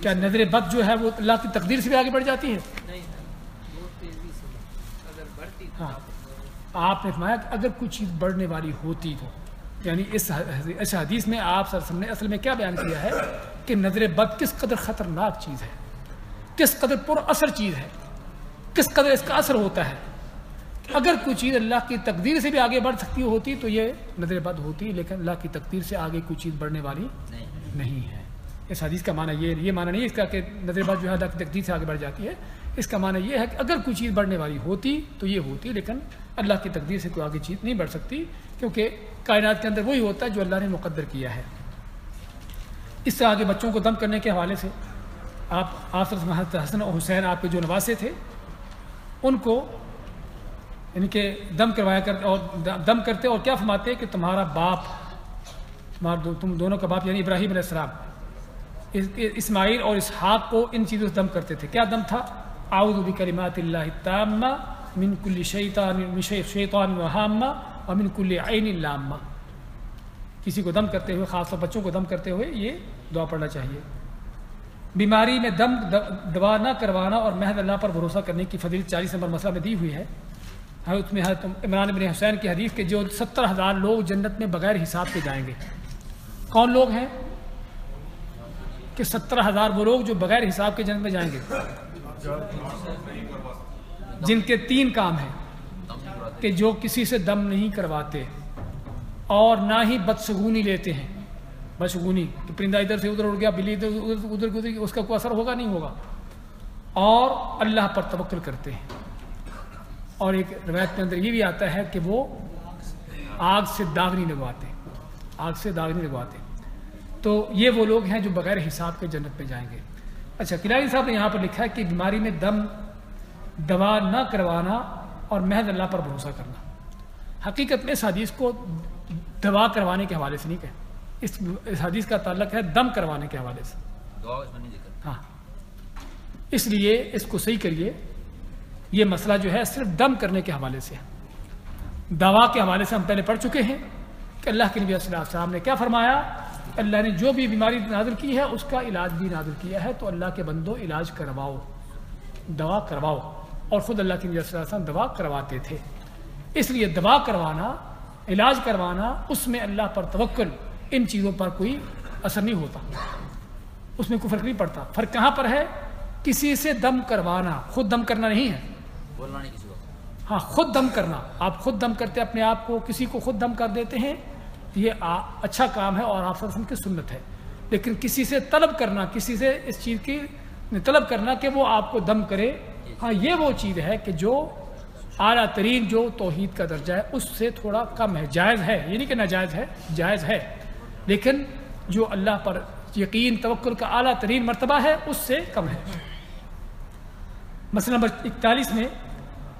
کیا نظر بد جو ہے وہ اللہ کی تقدیر سے بھی آگے بڑھ جاتی ہے؟ ہاں۔ آپ نے فرمایا کہ اگر کوئی چیز بڑھنے والی ہوتی تو یعنی اس اچھا حدیث میں آپ سر نے اصل میں کیا بیان کیا ہے؟ کہ نظر بد کس قدر خطرناک چیز ہے کس قدر پر اثر چیز ہے کس قدر اس کا اثر ہوتا ہے۔ اگر کوئی چیز اللہ کی تقدیر سے بھی آگے بڑھ سکتی ہوتی تو یہ نظر بد ہوتی لیکن اللہ کی تقدیر سے آگے کوئی چیز بڑھنے والی نہیں۔ ہے۔ اس حدیث کا معنی یہ یہ معنی نہیں اس کا کہ نظر بد جو ہے اللہ کی تقدیر سے آگے بڑھ جاتی ہے۔ اس کا معنی یہ ہے کہ اگر کوئی چیز بڑھنے والی ہوتی تو یہ ہوتی، لیکن اللہ کی تقدیر سے کوئی آگے چیز نہیں بڑھ سکتی، کیونکہ کائنات کے اندر وہی ہوتا ہے جو اللہ نے مقدر کیا ہے۔ اس سے آگے بچوں کو دم کرنے کے حوالے سے، آپ آفر حسن اور حسین، آپ کے جو نواسے تھے، ان کو یعنی کہ دم کروایا کر، اور دم کرتے اور کیا فرماتے کہ تمہارا باپ تمہارا تم دونوں کا باپ یعنی ابراہیم علیہ السلام اسماعیل اور اسحاق کو ان چیزوں سے دم کرتے تھے۔ کیا دم تھا؟ اعوذ بکلمات اللہ تامہ من کل شیطان من شیطان وہامہ اور من کل عین لامہ کسی کو دم کرتے ہوئے، خاص طور بچوں کو دم کرتے ہوئے یہ دعا پڑھنا چاہیے۔ بیماری میں دم دوا نہ کروانا اور محض اللہ پر بھروسہ کرنے کی فضیل چالیس نمبر مسئلہ میں دی ہوئی ہے۔ حضرت میں حضرت عمران بن حسین کی حدیث کے جو ستر ہزار لوگ جنت میں بغیر حساب کے جائیں گے۔ کون لوگ ہیں؟ کہ ستر ہزار وہ لوگ جو بغیر حساب کے جنت میں جائیں گے؟ جن کے تین کام ہیں کہ جو کسی سے دم نہیں کرواتے اور نہ ہی بدسگونی لیتے ہیں۔ بشگونی کہ پرندہ ادھر سے ادھر اڑ گیا، بلی ادھر ادھر ادھر اس کا کوئی اثر ہوگا؟ نہیں ہوگا۔ اور اللہ پر توکل کرتے ہیں۔ اور ایک روایت کے اندر یہ بھی آتا ہے کہ وہ آگ سے داغ نہیں لگواتے۔ آگ سے داغ نہیں لگواتے۔ تو یہ وہ لوگ ہیں جو بغیر حساب کے جنت میں جائیں گے۔ اچھا کلائی صاحب نے یہاں پر لکھا ہے کہ بیماری میں دم دوا نہ کروانا اور محض اللہ پر بھروسہ کرنا۔ حقیقت میں اس حدیث کو دوا کروانے کے حوالے سے نہیں کہ اس اس حدیث کا تعلق ہے دم کروانے کے حوالے سے۔ ہاں۔ اس لیے اس کو صحیح کریے۔ یہ مسئلہ جو ہے صرف دم کرنے کے حوالے سے ہے۔ دوا کے حوالے سے ہم پہلے پڑھ چکے ہیں کہ اللہ کے نبی صلی اللہ علیہ وسلم نے کیا فرمایا؟ اللہ نے جو بھی بیماری نازل کی ہے اس کا علاج بھی نازل کیا ہے۔ تو اللہ کے بندو علاج کرواؤ دوا کرواؤ۔ اور خود اللہ کے وسلم دوا کرواتے تھے۔ اس لیے دوا کروانا علاج کروانا اس میں اللہ پر توکل ان چیزوں پر کوئی اثر نہیں ہوتا۔ اس میں کوئی فرق نہیں پڑتا۔ فرق کہاں پر ہے؟ کسی سے دم کروانا خود دم کرنا نہیں ہے۔ بولنا نہیں کسی کو۔ ہاں خود دم کرنا۔ آپ خود دم کرتے اپنے آپ کو کسی کو خود دم کر دیتے ہیں۔ یہ اچھا کام ہے اور آپ کی سنت ہے۔ لیکن کسی سے طلب کرنا، کسی سے اس چیز کی طلب کرنا کہ وہ آپ کو دم کرے ہاں یہ وہ چیز ہے کہ جو اعلیٰ ترین جو توحید کا درجہ ہے، اس سے تھوڑا کم ہے۔ جائز ہے، یہ نہیں کہ ناجائز ہے، جائز ہے۔ لیکن جو اللہ پر یقین، توکل کا اعلیٰ ترین مرتبہ ہے، اس سے کم ہے۔ مسئلہ نمبر اکتالیس میں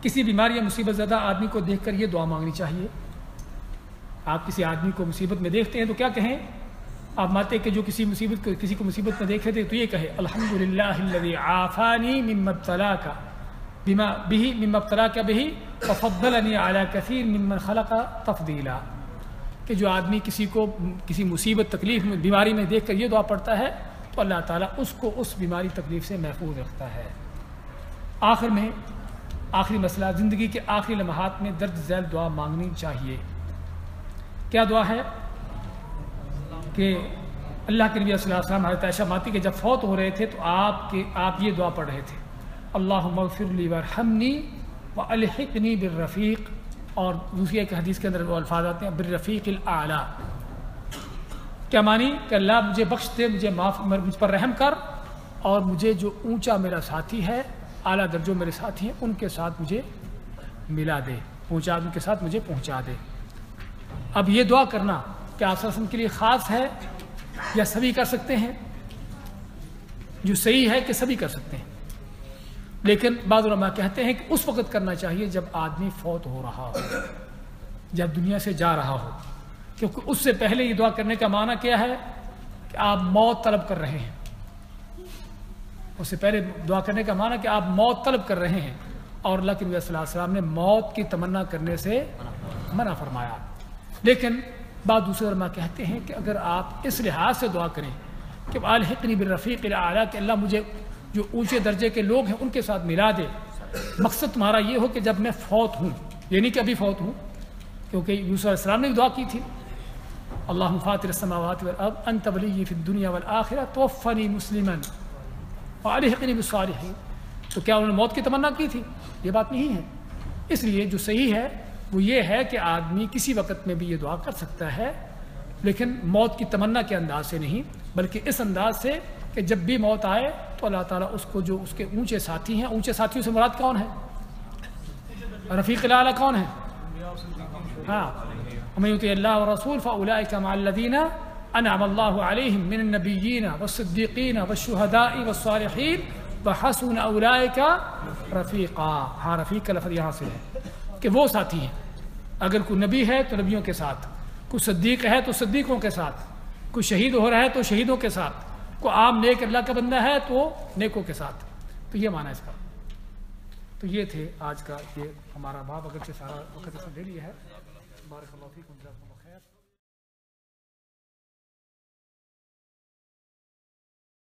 کسی بیماری یا مصیبت زدہ آدمی کو دیکھ کر یہ دعا مانگنی چاہیے۔ آپ کسی آدمی کو مصیبت میں دیکھتے ہیں تو کیا کہیں؟ آپ ماتے کہ جو کسی مصیبت کو کسی کو مصیبت میں دیکھے تھے تو یہ کہے الحمد للہ الذي عافانی مما ابتلاک بما به مما ابتلاک به وفضلنی على كثير ممن خلق تفضیلا. کہ جو آدمی کسی کو کسی مصیبت، تکلیف میں بیماری میں دیکھ کر یہ دعا پڑتا ہے تو اللہ تعالیٰ اس کو اس بیماری، تکلیف سے محفوظ رکھتا ہے۔ آخر میں آخری مسئلہ، زندگی کے آخری لمحات میں درد ذیل دعا مانگنی چاہیے۔ کیا دعا ہے کہ اللہ کے نبی صلی اللہ علیہ وسلم، حضرت عائشہ ماتی کے جب فوت ہو رہے تھے تو آپ کے، آپ یہ دعا پڑھ رہے تھے اللہ مغفر لی ورحمنی و الحقنی بالرفیق، اور دوسری ایک حدیث کے اندر وہ الفاظ آتے ہیں، بالرفیق الاعلیٰ کیا مانی؟ کہ اللہ مجھے بخش دے، مجھے معاف مجھ پر رحم کر، اور مجھے جو اونچا میرا ساتھی ہے، اعلیٰ درجوں میرے ساتھی ہیں، ان کے ساتھ مجھے ملا دے پہنچا ان کے ساتھ مجھے پہنچا دے۔ اب یہ دعا کرنا کیا آپ وسلم کے لیے خاص ہے یا سبھی کر سکتے ہیں؟ جو صحیح ہے کہ سبھی کر سکتے ہیں۔ لیکن بعض علماء کہتے ہیں کہ اس وقت کرنا چاہیے جب آدمی فوت ہو رہا ہو، جب دنیا سے جا رہا ہو۔ کیونکہ اس سے پہلے یہ دعا کرنے کا معنی کیا ہے؟ کہ آپ موت طلب کر رہے ہیں۔ اس سے پہلے دعا کرنے کا معنی کہ آپ موت طلب کر رہے ہیں اور اللہ کے نبی صلی اللہ علیہ وسلم نے موت کی تمنا کرنے سے منع فرمایا۔ لیکن بعض دوسرے علماء کہتے ہیں کہ اگر آپ اس لحاظ سے دعا کریں کہ الحقنی بالرفیق الاعلیٰ کہ اللہ مجھے جو اونچے درجے کے لوگ ہیں ان کے ساتھ ملا دے۔ مقصد تمہارا یہ ہو کہ جب میں فوت ہوں یہ نہیں کہ ابھی فوت ہوں، کیونکہ یوسف علیہ السلام نے بھی دعا کی تھی۔ اللہ فاطر السماوات والارض، انت ولی فی الدنیا والآخرہ، توفنی مسلما وعلیحقنی بالصالحین۔ تو کیا انہوں نے موت کی تمنا کی تھی؟ یہ بات نہیں ہے۔ اس لیے جو صحیح ہے وہ یہ ہے کہ آدمی کسی وقت میں بھی یہ دعا کر سکتا ہے، لیکن موت کی تمنا کے انداز سے نہیں، بلکہ اس انداز سے کہ جب بھی موت آئے تو اللہ تعالیٰ اس کو جو اس کے اونچے ساتھی ہیں، اونچے ساتھیوں سے مراد کون ہے؟ رفیق العلیٰ کون ہے؟ ہاں ومن يطع الله ورسول فاولئك مع انعم الله عليهم من النبيين والصديقين والشهداء والصالحين وحسن اولئك رفیقا ہاں رفیق کا لفظ یہاں سے ہے۔ کہ وہ ساتھی ہیں۔ اگر کوئی نبی ہے تو نبیوں کے ساتھ، کوئی صدیق ہے تو صدیقوں کے ساتھ، کوئی شہید ہو رہا ہے تو شہیدوں کے ساتھ، کوئی عام نیک اللہ کا بندہ ہے تو نیکوں کے ساتھ۔ تو یہ معنی ہے اس کا۔ تو یہ تھے آج کا یہ ہمارا باب۔ اگرچہ سارا وقت لے لیا ہے۔ بارک اللہ فیکم۔